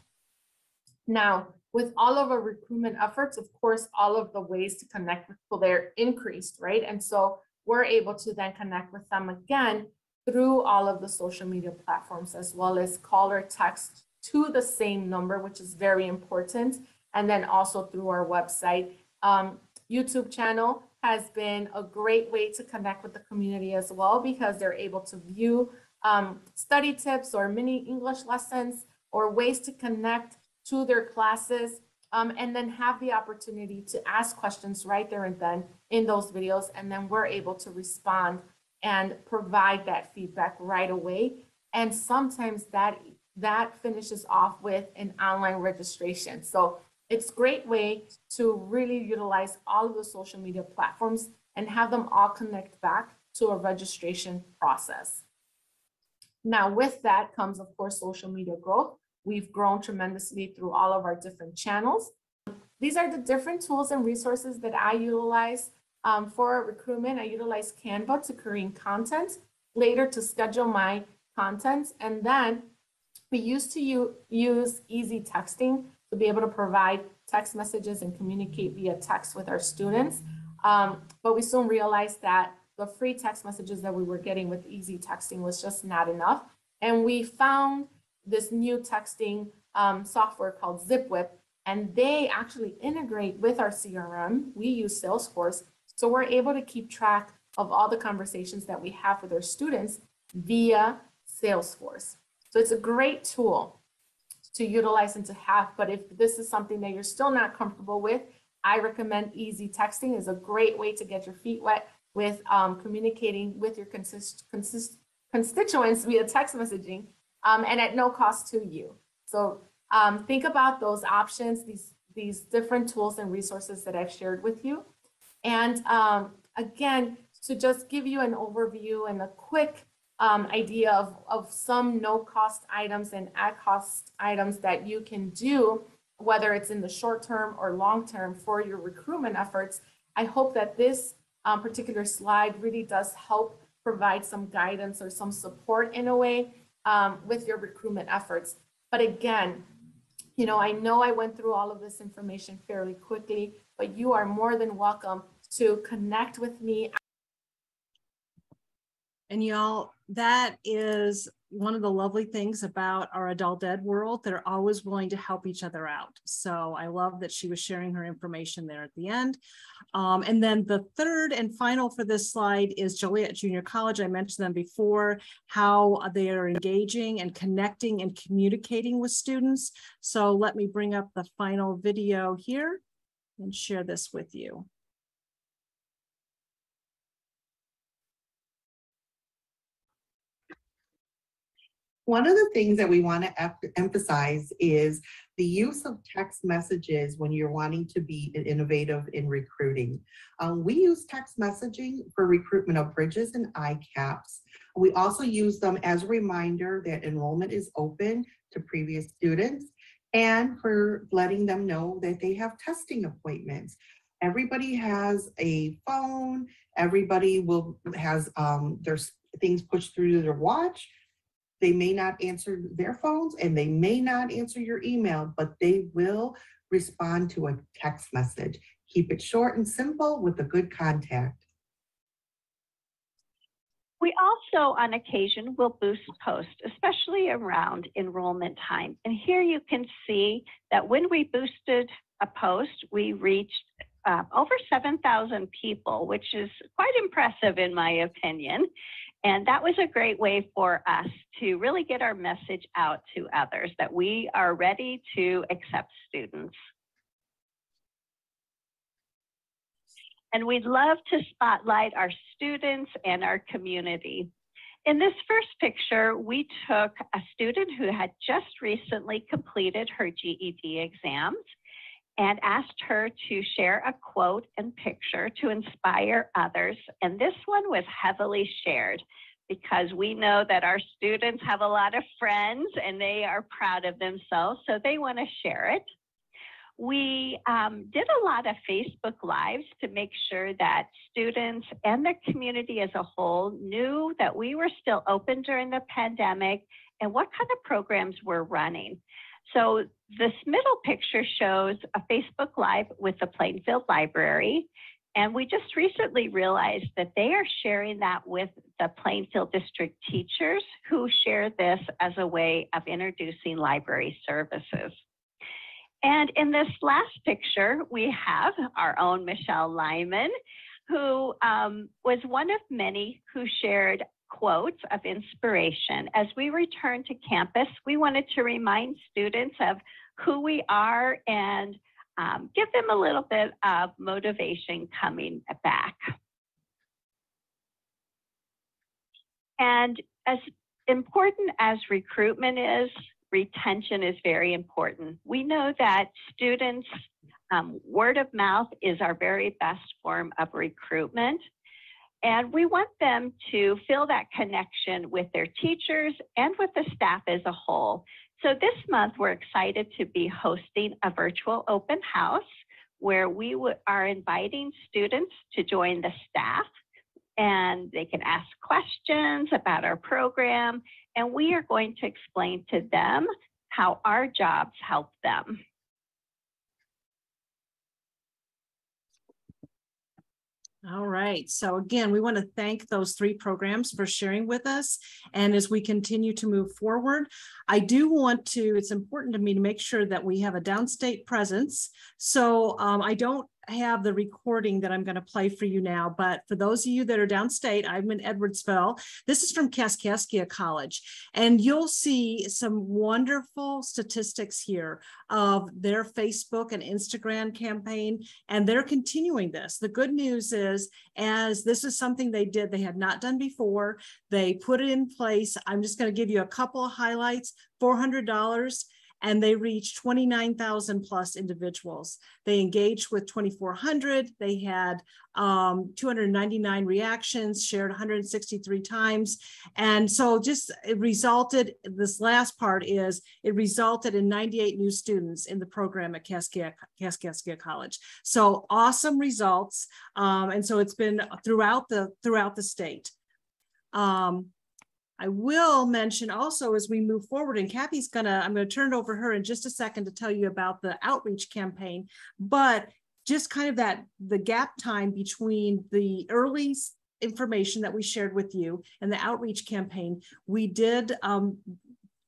Now, with all of our recruitment efforts, of course, all of the ways to connect with people there increased, right? And so we're able to then connect with them again through all of the social media platforms, as well as call or text to the same number, which is very important. And then also through our website. Um, YouTube channel has been a great way to connect with the community as well because they're able to view um, study tips or mini English lessons or ways to connect to their classes um, and then have the opportunity to ask questions right there and then in those videos. And then we're able to respond and provide that feedback right away. And sometimes that that finishes off with an online registration. So it's a great way to really utilize all of the social media platforms and have them all connect back to a registration process. Now, with that comes, of course, social media growth. We've grown tremendously through all of our different channels. These are the different tools and resources that I utilize um, for recruitment. I utilize Canva to create content, later to schedule my content, and then we used to use EZ Texting be able to provide text messages and communicate via text with our students. Um, but we soon realized that the free text messages that we were getting with EZ Texting was just not enough. And we found this new texting um, software called ZipWhip, and they actually integrate with our CRM. We use Salesforce. So we're able to keep track of all the conversations that we have with our students via Salesforce. So it's a great tool to utilize and to have. But if this is something that you're still not comfortable with, I recommend EZ Texting is a great way to get your feet wet with um, communicating with your consist, consist, constituents via text messaging um, and at no cost to you. So um, think about those options, these, these different tools and resources that I've shared with you. And um, again, to just give you an overview and a quick um, idea of, of some no cost items and at cost items that you can do, whether it's in the short term or long term for your recruitment efforts. I hope that this um, particular slide really does help provide some guidance or some support in a way um, with your recruitment efforts. But again, you know, I know I went through all of this information fairly quickly, but you are more than welcome to connect with me. And y'all, that is one of the lovely things about our adult ed world. They're always willing to help each other out. So I love that she was sharing her information there at the end. Um, and then the third and final for this slide is Joliet Junior College. I mentioned them before, how they are engaging and connecting and communicating with students. So let me bring up the final video here and share this with you. One of the things that we want to emphasize is the use of text messages when you're wanting to be innovative in recruiting. Um, we use text messaging for recruitment of bridges and ICAPs. We also use them as a reminder that enrollment is open to previous students and for letting them know that they have testing appointments. Everybody has a phone, everybody will has um, their things pushed through their watch they may not answer their phones and they may not answer your email, but they will respond to a text message. Keep it short and simple with a good contact. We also, on occasion, will boost posts, especially around enrollment time. And here you can see that when we boosted a post, we reached uh, over 7,000 people, which is quite impressive in my opinion. And that was a great way for us to really get our message out to others that we are ready to accept students. And we'd love to spotlight our students and our community. In this first picture, we took a student who had just recently completed her GED exams and asked her to share a quote and picture to inspire others. And this one was heavily shared because we know that our students have a lot of friends and they are proud of themselves, so they want to share it. We um, did a lot of Facebook Lives to make sure that students and the community as a whole knew that we were still open during the pandemic and what kind of programs we're running. So this middle picture shows a Facebook Live with the Plainfield Library. And we just recently realized that they are sharing that with the Plainfield District teachers who share this as a way of introducing library services. And in this last picture, we have our own Michelle Lyman, who um, was one of many who shared quotes of inspiration. As we return to campus, we wanted to remind students of who we are and um, give them a little bit of motivation coming back. And as important as recruitment is, retention is very important. We know that students, um, word of mouth is our very best form of recruitment. And we want them to feel that connection with their teachers and with the staff as a whole. So this month, we're excited to be hosting a virtual open house where we are inviting students to join the staff and they can ask questions about our program. And we are going to explain to them how our jobs help them. All right. So again, we want to thank those three programs for sharing with us. And as we continue to move forward, I do want to, it's important to me to make sure that we have a downstate presence. So um, I don't have the recording that I'm going to play for you now, but for those of you that are downstate, I'm in Edwardsville. This is from Kaskaskia College, and you'll see some wonderful statistics here of their Facebook and Instagram campaign, and they're continuing this. The good news is, as this is something they did, they had not done before, they put it in place. I'm just going to give you a couple of highlights $400 and they reached 29,000 plus individuals. They engaged with 2,400. They had um, 299 reactions, shared 163 times. And so just it resulted, this last part is it resulted in 98 new students in the program at Kaskaskia College. So awesome results. Um, and so it's been throughout the, throughout the state. Um, I will mention also as we move forward, and Kathy's gonna, I'm gonna turn it over to her in just a second to tell you about the outreach campaign, but just kind of that, the gap time between the early information that we shared with you and the outreach campaign, we did um,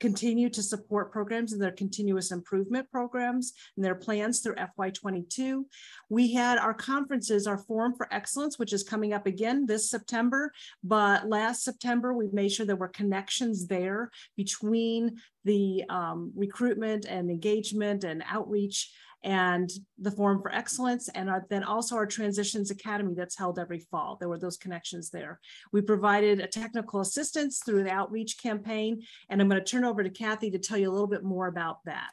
continue to support programs and their continuous improvement programs and their plans through FY22. We had our conferences, our Forum for Excellence, which is coming up again this September, but last September, we made sure there were connections there between the um, recruitment and engagement and outreach and the Forum for Excellence, and our, then also our Transitions Academy that's held every fall. There were those connections there. We provided a technical assistance through the outreach campaign, and I'm going to turn over to Kathy to tell you a little bit more about that.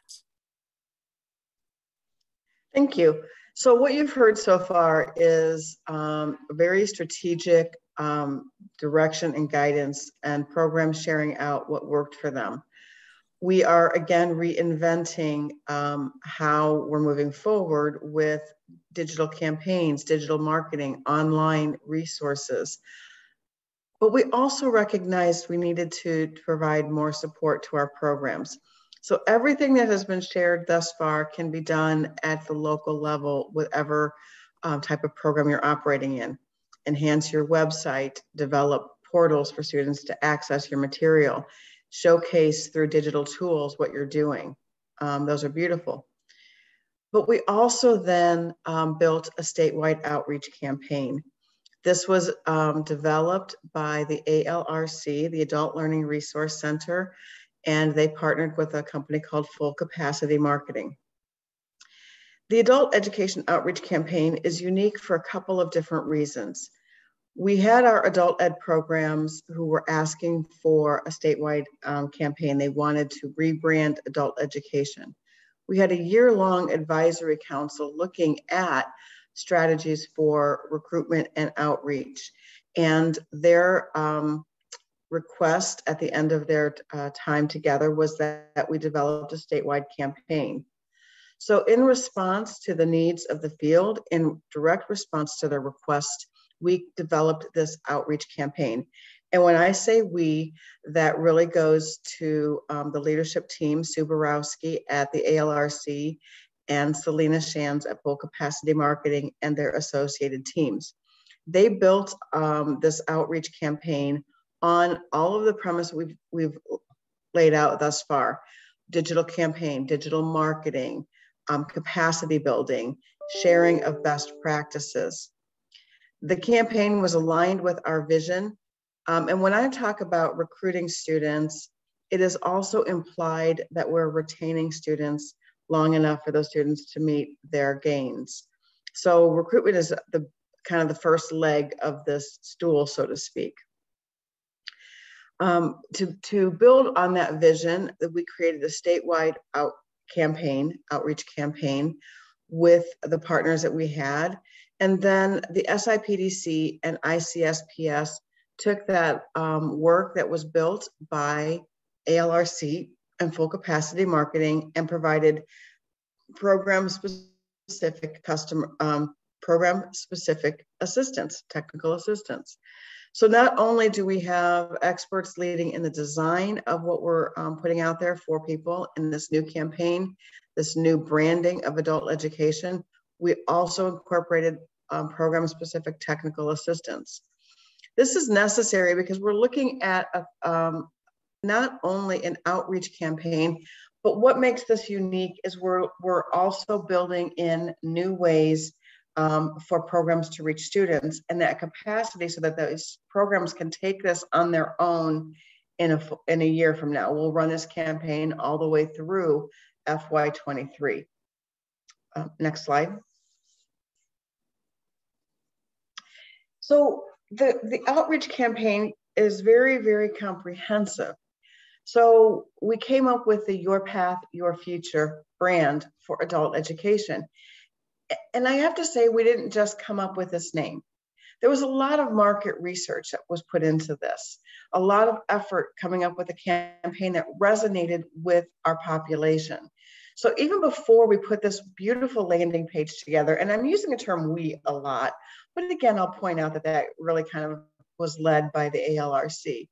Thank you. So what you've heard so far is um, very strategic um, direction and guidance and program sharing out what worked for them we are again reinventing um, how we're moving forward with digital campaigns, digital marketing, online resources. But we also recognized we needed to provide more support to our programs. So everything that has been shared thus far can be done at the local level, whatever um, type of program you're operating in. Enhance your website, develop portals for students to access your material, showcase through digital tools what you're doing. Um, those are beautiful. But we also then um, built a statewide outreach campaign This was um, developed by the ALRC, the Adult Learning Resource Center, and they partnered with a company called Full Capacity Marketing. The Adult Education Outreach Campaign is unique for a couple of different reasons. We had our adult ed programs who were asking for a statewide um, campaign. They wanted to rebrand adult education. We had a year long advisory council looking at strategies for recruitment and outreach. And their um, request at the end of their uh, time together was that, that we developed a statewide campaign. So in response to the needs of the field, in direct response to their request, we developed this outreach campaign. And when I say we, that really goes to um, the leadership team, Sue Borowski at the ALRC and Selena Shands at Full Capacity Marketing and their associated teams. They built um, this outreach campaign on all of the premise we've, we've laid out thus far. Digital campaign, digital marketing, um, capacity building, sharing of best practices. The campaign was aligned with our vision. Um, and when I talk about recruiting students, it is also implied that we're retaining students long enough for those students to meet their gains. So recruitment is the kind of the first leg of this stool, so to speak. Um, to, to build on that vision, we created a statewide out campaign, outreach campaign with the partners that we had. And then the SIPDC and ICSPS took that um, work that was built by ALRC and full capacity marketing and provided program specific customer um, program specific assistance, technical assistance. So not only do we have experts leading in the design of what we're um, putting out there for people in this new campaign, this new branding of adult education, we also incorporated um, program specific technical assistance. This is necessary because we're looking at a, um, not only an outreach campaign, but what makes this unique is we're, we're also building in new ways um, for programs to reach students and that capacity so that those programs can take this on their own in a, in a year from now. We'll run this campaign all the way through FY23. Uh, next slide. So the, the outreach campaign is very, very comprehensive. So we came up with the Your Path, Your Future brand for adult education and I have to say, we didn't just come up with this name. There was a lot of market research that was put into this, a lot of effort coming up with a campaign that resonated with our population. So even before we put this beautiful landing page together, and I'm using the term we a lot, but again, I'll point out that that really kind of was led by the ALRC.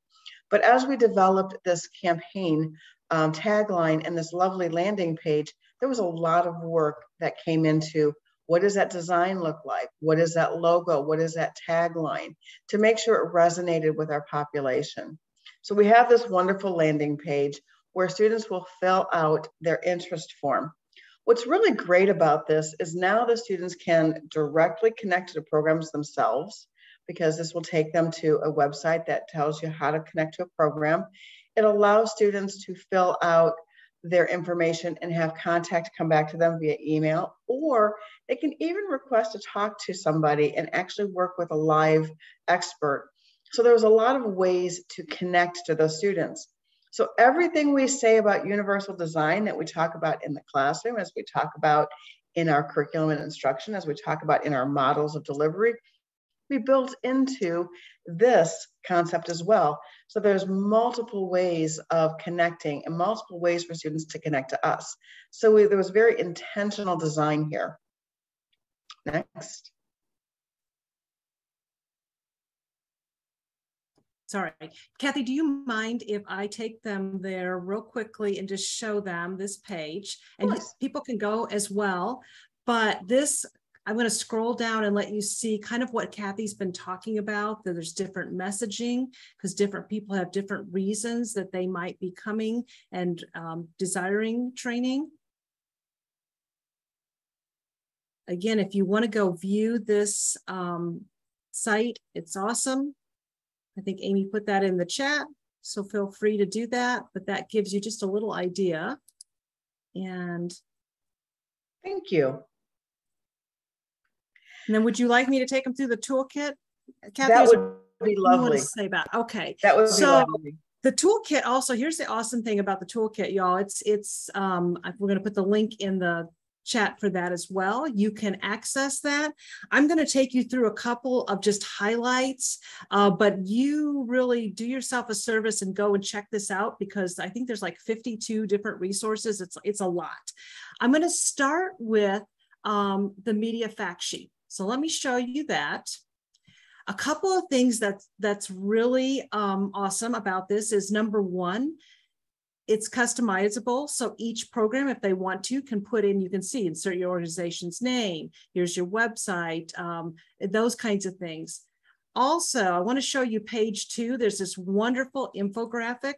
But as we developed this campaign um, tagline and this lovely landing page, there was a lot of work that came into what does that design look like? What is that logo? What is that tagline? To make sure it resonated with our population. So we have this wonderful landing page where students will fill out their interest form. What's really great about this is now the students can directly connect to the programs themselves because this will take them to a website that tells you how to connect to a program. It allows students to fill out their information and have contact come back to them via email, or they can even request to talk to somebody and actually work with a live expert. So there's a lot of ways to connect to those students. So everything we say about universal design that we talk about in the classroom, as we talk about in our curriculum and instruction, as we talk about in our models of delivery, we built into this concept as well. So there's multiple ways of connecting and multiple ways for students to connect to us. So we, there was very intentional design here. Next. Sorry, Kathy, do you mind if I take them there real quickly and just show them this page? And people can go as well. But this I'm going to scroll down and let you see kind of what Kathy's been talking about, that there's different messaging because different people have different reasons that they might be coming and um, desiring training. Again, if you want to go view this um, site. It's awesome. I think Amy put that in the chat, so feel free to do that, but that gives you just a little idea. And Thank you. and then would you like me to take them through the toolkit? Kathy, That would be lovely. Say about, okay. That would be So- lovely. The toolkit also, here's the awesome thing about the toolkit, y'all. It's, it's, um, we're gonna put the link in the chat for that as well. You can access that. I'm gonna take you through a couple of just highlights. Uh, but you really do yourself a service and go and check this out because I think there's like 52 different resources. It's, it's a lot. I'm gonna start with, um, the media fact sheet. So let me show you that. A couple of things that's that's really um, awesome about this is number one, it's customizable. So each program, if they want to, can put in, you can see, insert your organization's name, here's your website, um, those kinds of things. Also, I want to show you page two. There's this wonderful infographic.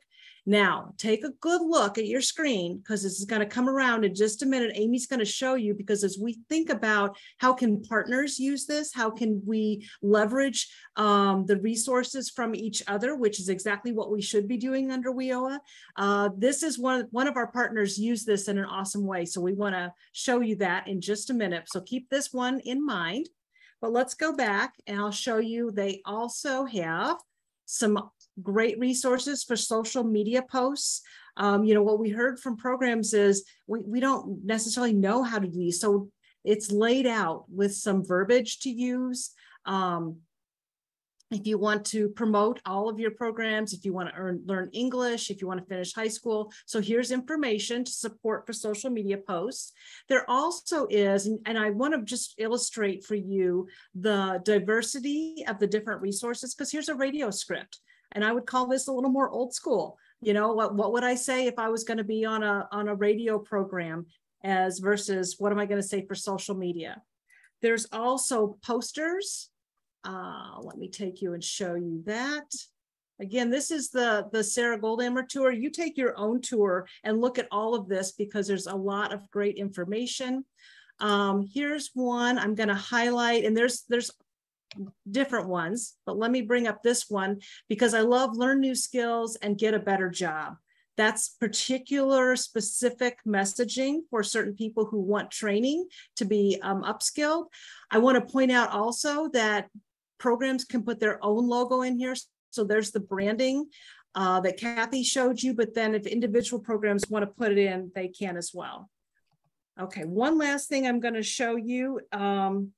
Now, take a good look at your screen because this is going to come around in just a minute. Amy's going to show you because as we think about how can partners use this, how can we leverage um, the resources from each other, which is exactly what we should be doing under WIOA. Uh, this is one, one of our partners use this in an awesome way. So we want to show you that in just a minute. So keep this one in mind. But let's go back and I'll show you, they also have some great resources for social media posts. Um, you know, what we heard from programs is we, we don't necessarily know how to do these. So it's laid out with some verbiage to use. Um, if you want to promote all of your programs, if you want to earn, learn English, if you want to finish high school. So here's information to support for social media posts. There also is, and, and I want to just illustrate for you the diversity of the different resources, because here's a radio script. And I would call this a little more old school. You know, what, what would I say if I was going to be on a, on a radio program as versus what am I going to say for social media? There's also posters. Uh, let me take you and show you that. Again, this is the, the Sarah Goldammer tour. You take your own tour and look at all of this because there's a lot of great information. Um, here's one I'm going to highlight, and there's there's different ones, but let me bring up this one because I love learn new skills and get a better job. That's particular specific messaging for certain people who want training to be um, upskilled. I want to point out also that programs can put their own logo in here. So there's the branding uh, that Kathy showed you, but then if individual programs want to put it in, they can as well. Okay, one last thing I'm going to show you um,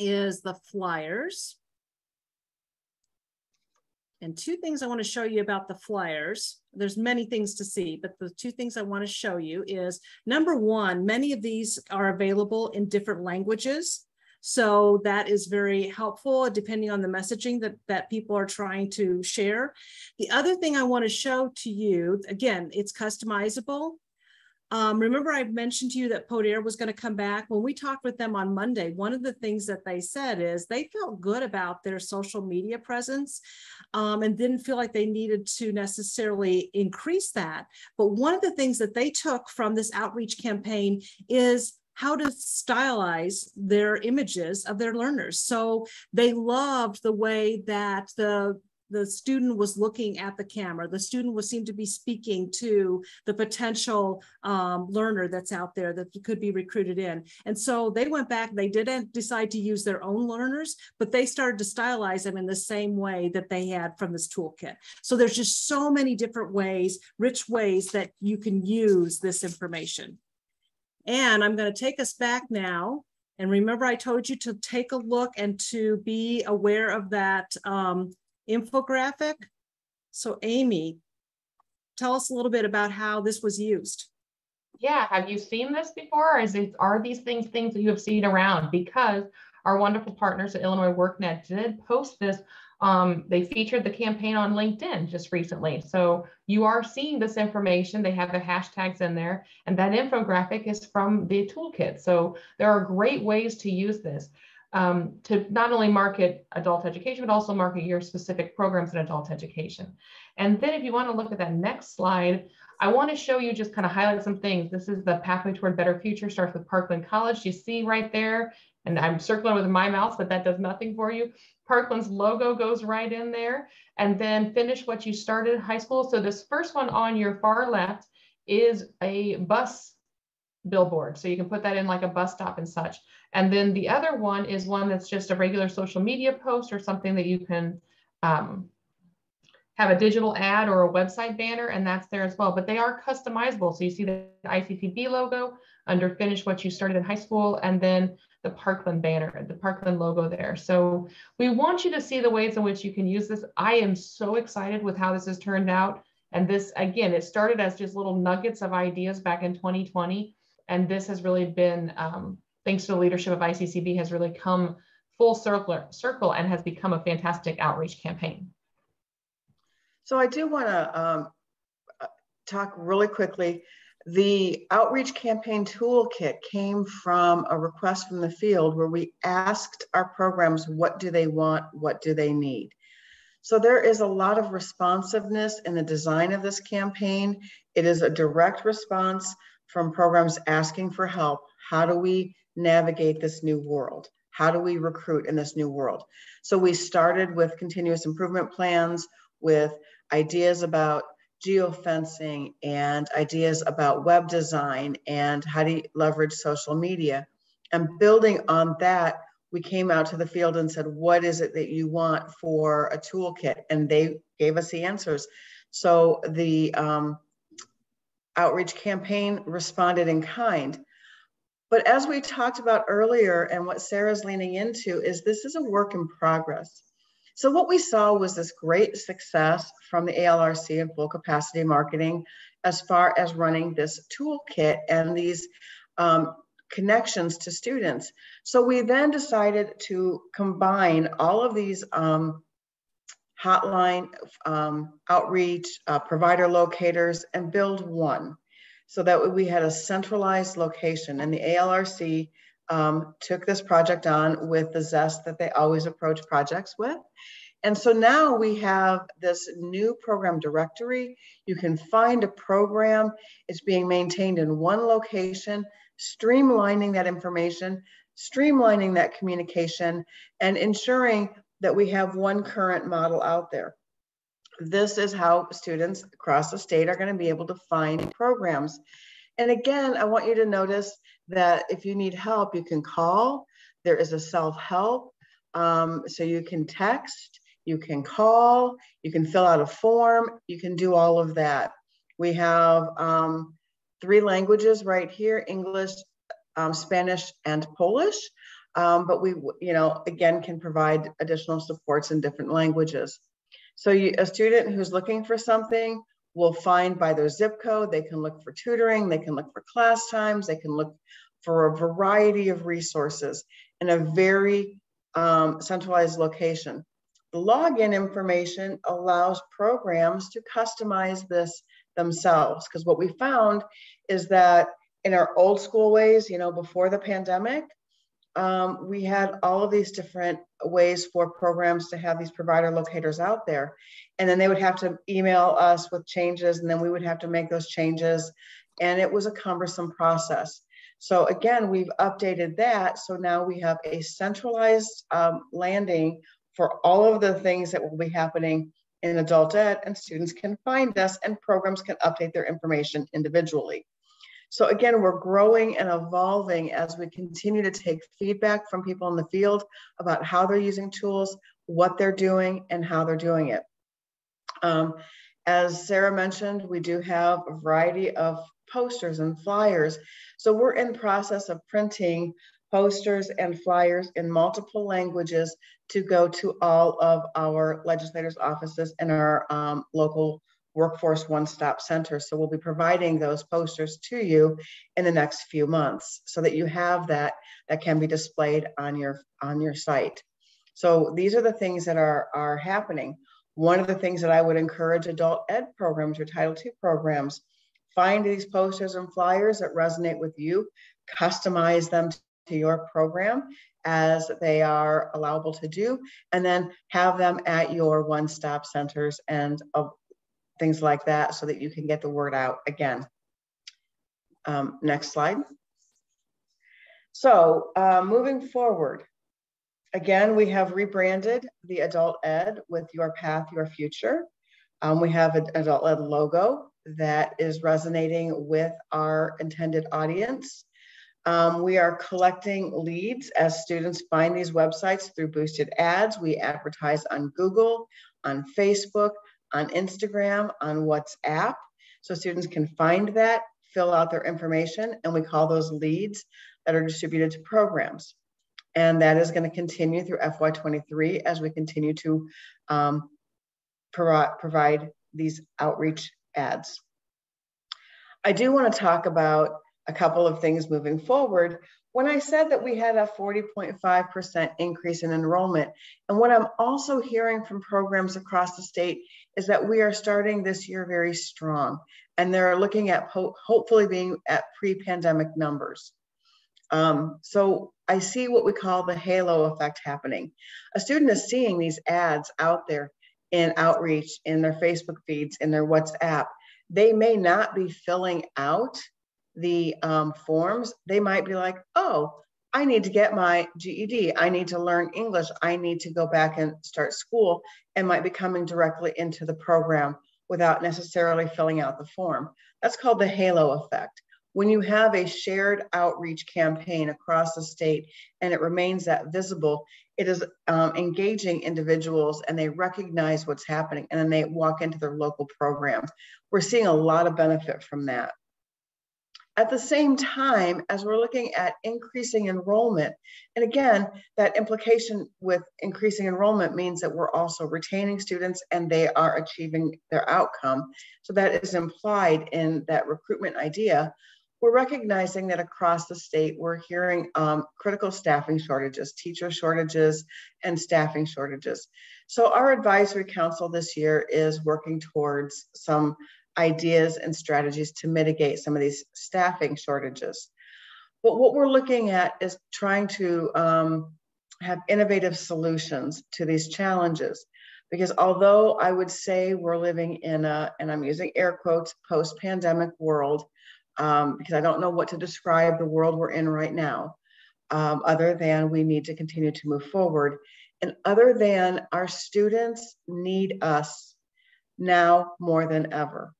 is the flyers. And two things I want to show you about the flyers. There's many things to see, but the two things I want to show you is number one, many of these are available in different languages. So that is very helpful depending on the messaging that, that people are trying to share. The other thing I want to show to you, again, it's customizable. Um, remember, I mentioned to you that Poder was going to come back. When we talked with them on Monday, one of the things that they said is they felt good about their social media presence um, and didn't feel like they needed to necessarily increase that. But one of the things that they took from this outreach campaign is how to stylize their images of their learners. So they loved the way that the the student was looking at the camera. The student was seemed to be speaking to the potential um, learner that's out there that could be recruited in. And so they went back, they didn't decide to use their own learners, but they started to stylize them in the same way that they had from this toolkit. So there's just so many different ways, rich ways that you can use this information. And I'm going to take us back now. And remember, I told you to take a look and to be aware of that um, infographic. So Amy, tell us a little bit about how this was used. Yeah, have you seen this before? Is it are these things things that you have seen around? Because our wonderful partners at Illinois WorkNet did post this. Um, they featured the campaign on LinkedIn just recently. So you are seeing this information. They have the hashtags in there, and that infographic is from the toolkit. So there are great ways to use this um, to not only market adult education, but also market your specific programs in adult education. And then if you want to look at that next slide, I want to show you just kind of highlight some things. This is the pathway toward better future starts with Parkland College. You see right there, and I'm circling with my mouse, but that does nothing for you. Parkland's logo goes right in there and then finish what you started in high school. So this first one on your far left is a bus billboard. So you can put that in like a bus stop and such. And then the other one is one that's just a regular social media post or something that you can um, have a digital ad or a website banner, and that's there as well. But they are customizable. So you see the ICCB logo under finish what you started in high school, and then the Parkland banner, the Parkland logo there. So we want you to see the ways in which you can use this. I am so excited with how this has turned out. And this, again, it started as just little nuggets of ideas back in 2020. And this has really been, um, thanks to the leadership of ICCB, has really come full circle, circle and has become a fantastic outreach campaign. So I do want to um, talk really quickly the outreach campaign toolkit came from a request from the field where we asked our programs, what do they want? What do they need? So there is a lot of responsiveness in the design of this campaign. It is a direct response from programs asking for help. How do we navigate this new world? How do we recruit in this new world? So we started with continuous improvement plans, with ideas about geofencing and ideas about web design and how to leverage social media. And building on that, we came out to the field and said, what is it that you want for a toolkit? And they gave us the answers. So the um, outreach campaign responded in kind. But as we talked about earlier, and what Sarah's leaning into is this is a work in progress. So what we saw was this great success from the ALRC and full capacity marketing as far as running this toolkit and these um, connections to students. So we then decided to combine all of these um, hotline um, outreach, uh, provider locators, and build one so that we had a centralized location. And the ALRC um, took this project on with the zest that they always approach projects with. And so now we have this new program directory. You can find a program. It's being maintained in one location, streamlining that information, streamlining that communication, and ensuring that we have one current model out there. This is how students across the state are going to be able to find programs. And again, I want you to notice that if you need help, you can call. There is a self-help. Um, so you can text, you can call, you can fill out a form, you can do all of that. We have um, three languages right here, English, um, Spanish, and Polish. Um, but we, you know, again, can provide additional supports in different languages. So you, a student who's looking for something will find by their zip code, they can look for tutoring, they can look for class times, they can look for a variety of resources in a very um, centralized location. The login information allows programs to customize this themselves because what we found is that in our old school ways, you know, before the pandemic, um, we had all of these different ways for programs to have these provider locators out there. And then they would have to email us with changes, and then we would have to make those changes. And it was a cumbersome process. So again, we've updated that. So now we have a centralized um, landing for all of the things that will be happening in adult ed and students can find us and programs can update their information individually. So again, we're growing and evolving as we continue to take feedback from people in the field about how they're using tools, what they're doing, and how they're doing it. Um, as Sarah mentioned, we do have a variety of posters and flyers. So we're in the process of printing posters and flyers in multiple languages to go to all of our legislators' offices and our um, local workforce one-stop center. So we'll be providing those posters to you in the next few months so that you have that that can be displayed on your on your site. So these are the things that are, are happening. One of the things that I would encourage adult ed programs or Title II programs Find these posters and flyers that resonate with you, customize them to your program as they are allowable to do, and then have them at your one-stop centers and things like that so that you can get the word out again. Um, next slide. So uh, moving forward, again, we have rebranded the adult ed with Your Path, Your Future. Um, we have an adult ed logo that is resonating with our intended audience. Um, we are collecting leads as students find these websites through boosted ads. We advertise on Google, on Facebook, on Instagram, on WhatsApp. So students can find that, fill out their information, and we call those leads that are distributed to programs. And that is going to continue through FY23 as we continue to um, provide, provide these outreach ads. I do want to talk about a couple of things moving forward. When I said that we had a 40.5% increase in enrollment, and what I'm also hearing from programs across the state is that we are starting this year very strong, and they're looking at ho hopefully being at pre-pandemic numbers. Um, so I see what we call the halo effect happening. A student is seeing these ads out there in outreach, in their Facebook feeds, in their WhatsApp. They may not be filling out the um, forms, they might be like, oh, I need to get my GED. I need to learn English. I need to go back and start school and might be coming directly into the program without necessarily filling out the form. That's called the halo effect. When you have a shared outreach campaign across the state and it remains that visible, it is um, engaging individuals and they recognize what's happening and then they walk into their local programs. We're seeing a lot of benefit from that. At the same time, as we're looking at increasing enrollment, and again, that implication with increasing enrollment means that we're also retaining students and they are achieving their outcome. So that is implied in that recruitment idea. We're recognizing that across the state, we're hearing um, critical staffing shortages, teacher shortages, and staffing shortages. So our advisory council this year is working towards some ideas and strategies to mitigate some of these staffing shortages. But what we're looking at is trying to um, have innovative solutions to these challenges. Because although I would say we're living in a, and I'm using air quotes, post pandemic world, um, because I don't know what to describe the world we're in right now, um, other than we need to continue to move forward. And other than our students need us now more than ever.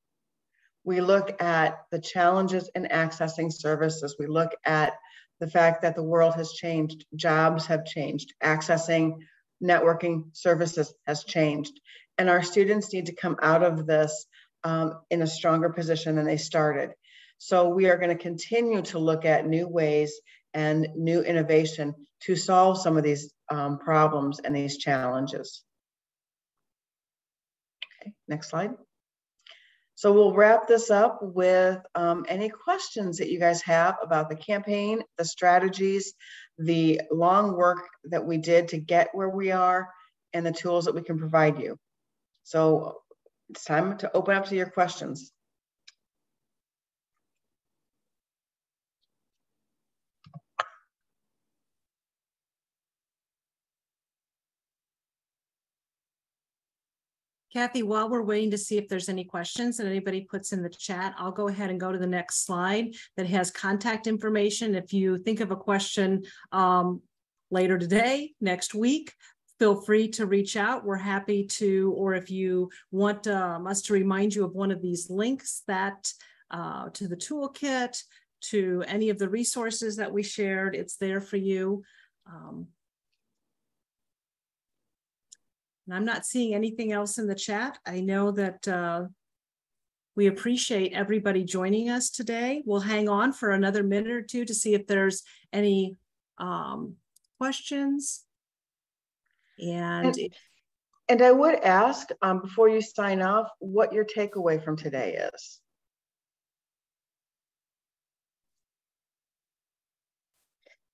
We look at the challenges in accessing services. We look at the fact that the world has changed, jobs have changed, accessing networking services has changed. And our students need to come out of this um, in a stronger position than they started. So we are going to continue to look at new ways and new innovation to solve some of these um, problems and these challenges. Okay, next slide. So we'll wrap this up with um, any questions that you guys have about the campaign, the strategies, the long work that we did to get where we are, and the tools that we can provide you. So it's time to open up to your questions. Kathy, while we're waiting to see if there's any questions that anybody puts in the chat, I'll go ahead and go to the next slide that has contact information. If you think of a question um, later today, next week, feel free to reach out. We're happy to, or if you want um, us to remind you of one of these links that uh, to the toolkit, to any of the resources that we shared, it's there for you. Um, And I'm not seeing anything else in the chat. I know that uh, we appreciate everybody joining us today. We'll hang on for another minute or two to see if there's any um, questions. And, and, and, I would ask um, before you sign off what your takeaway from today is.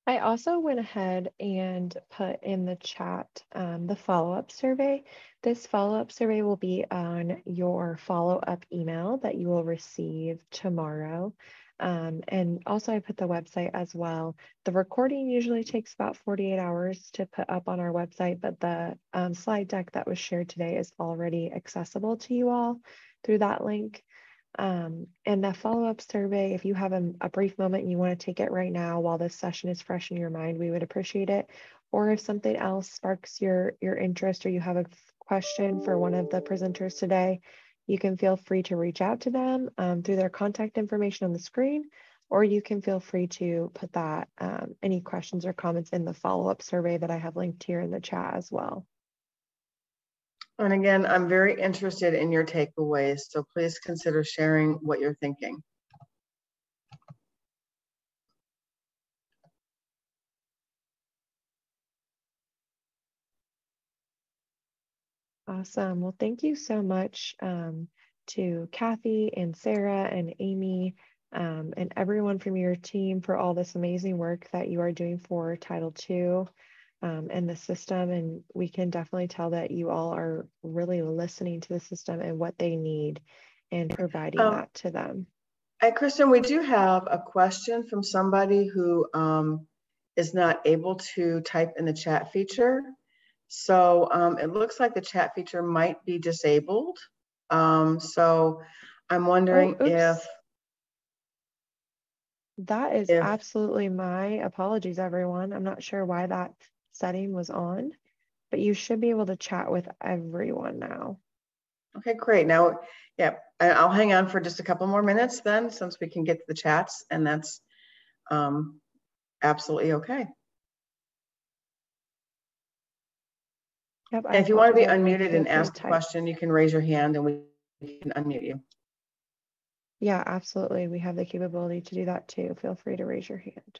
I also went ahead and put in the chat um, the follow-up survey. This follow-up survey will be on your follow-up email that you will receive tomorrow. Um, and also I put the website as well. The recording usually takes about 48 hours to put up on our website, but the um, slide deck that was shared today is already accessible to you all through that link. Um, and the follow-up survey, if you have a, a brief moment and you want to take it right now while this session is fresh in your mind, we would appreciate it. Or if something else sparks your, your interest or you have a question for one of the presenters today, you can feel free to reach out to them um, through their contact information on the screen, or you can feel free to put that um, any questions or comments in the follow-up survey that I have linked here in the chat as well. And again, I'm very interested in your takeaways, so please consider sharing what you're thinking. Awesome. Well, thank you so much um, to Kathy and Sarah and Amy um, and everyone from your team for all this amazing work that you are doing for Title II um, and the system. And we can definitely tell that you all are really listening to the system and what they need and providing Um, that to them. Hey, Kristen, we do have a question from somebody who um, is not able to type in the chat feature. So um, it looks like the chat feature might be disabled. Um, so I'm wondering oops. if, That is if- absolutely my apologies, everyone. I'm not sure why that setting was on, but you should be able to chat with everyone now. okay, great. Now, yeah, I'll hang on for just a couple more minutes then, since we can get to the chats and that's um, absolutely okay. Yep, And if you want to be unmuted and ask a question, you can raise your hand and we can unmute you. Yeah, absolutely. We have the capability to do that too. Feel free to raise your hand.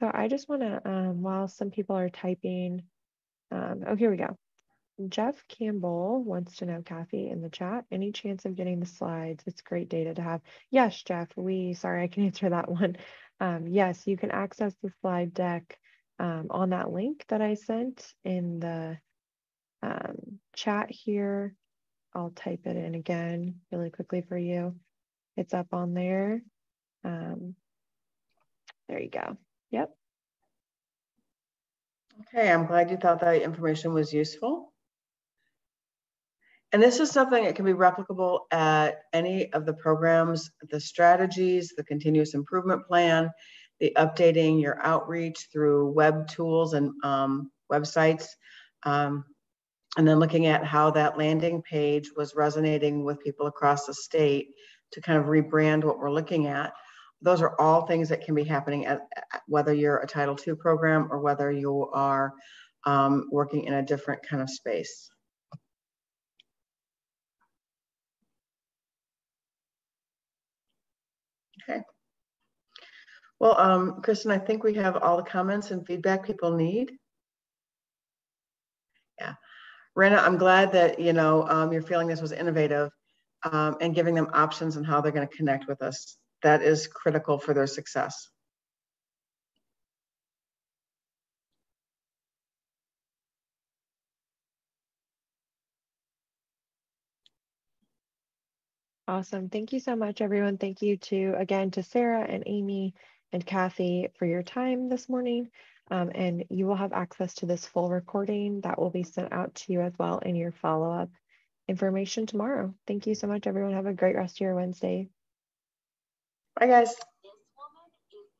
So I just want to, um, while some people are typing, um, oh, here we go. Jeff Campbell wants to know, Kathy, in the chat, any chance of getting the slides? It's great data to have. Yes, Jeff, we, sorry, I can [laughs] answer that one. Um, yes, you can access the slide deck um, on that link that I sent in the um, chat here. I'll type it in again really quickly for you. It's up on there. Um, there you go. Yep. Okay, I'm glad you thought that information was useful. And this is something that can be replicable at any of the programs, the strategies, the continuous improvement plan, the updating your outreach through web tools and um, websites. Um, and then looking at how that landing page was resonating with people across the state to kind of rebrand what we're looking at. Those are all things that can be happening at, at- whether you're a Title II program or whether you are um, working in a different kind of space. Okay. Well, um, Kristen, I think we have all the comments and feedback people need. Yeah. Rena, I'm glad that, you know, um, you're feeling this was innovative um, and giving them options on how they're going to connect with us. That is critical for their success. Awesome. Thank you so much, everyone. Thank you to, again, to Sarah and Amy and Kathy for your time this morning. Um, and you will have access to this full recording that will be sent out to you as well in your follow-up information tomorrow. Thank you so much, everyone. Have a great rest of your Wednesday. Bye, guys.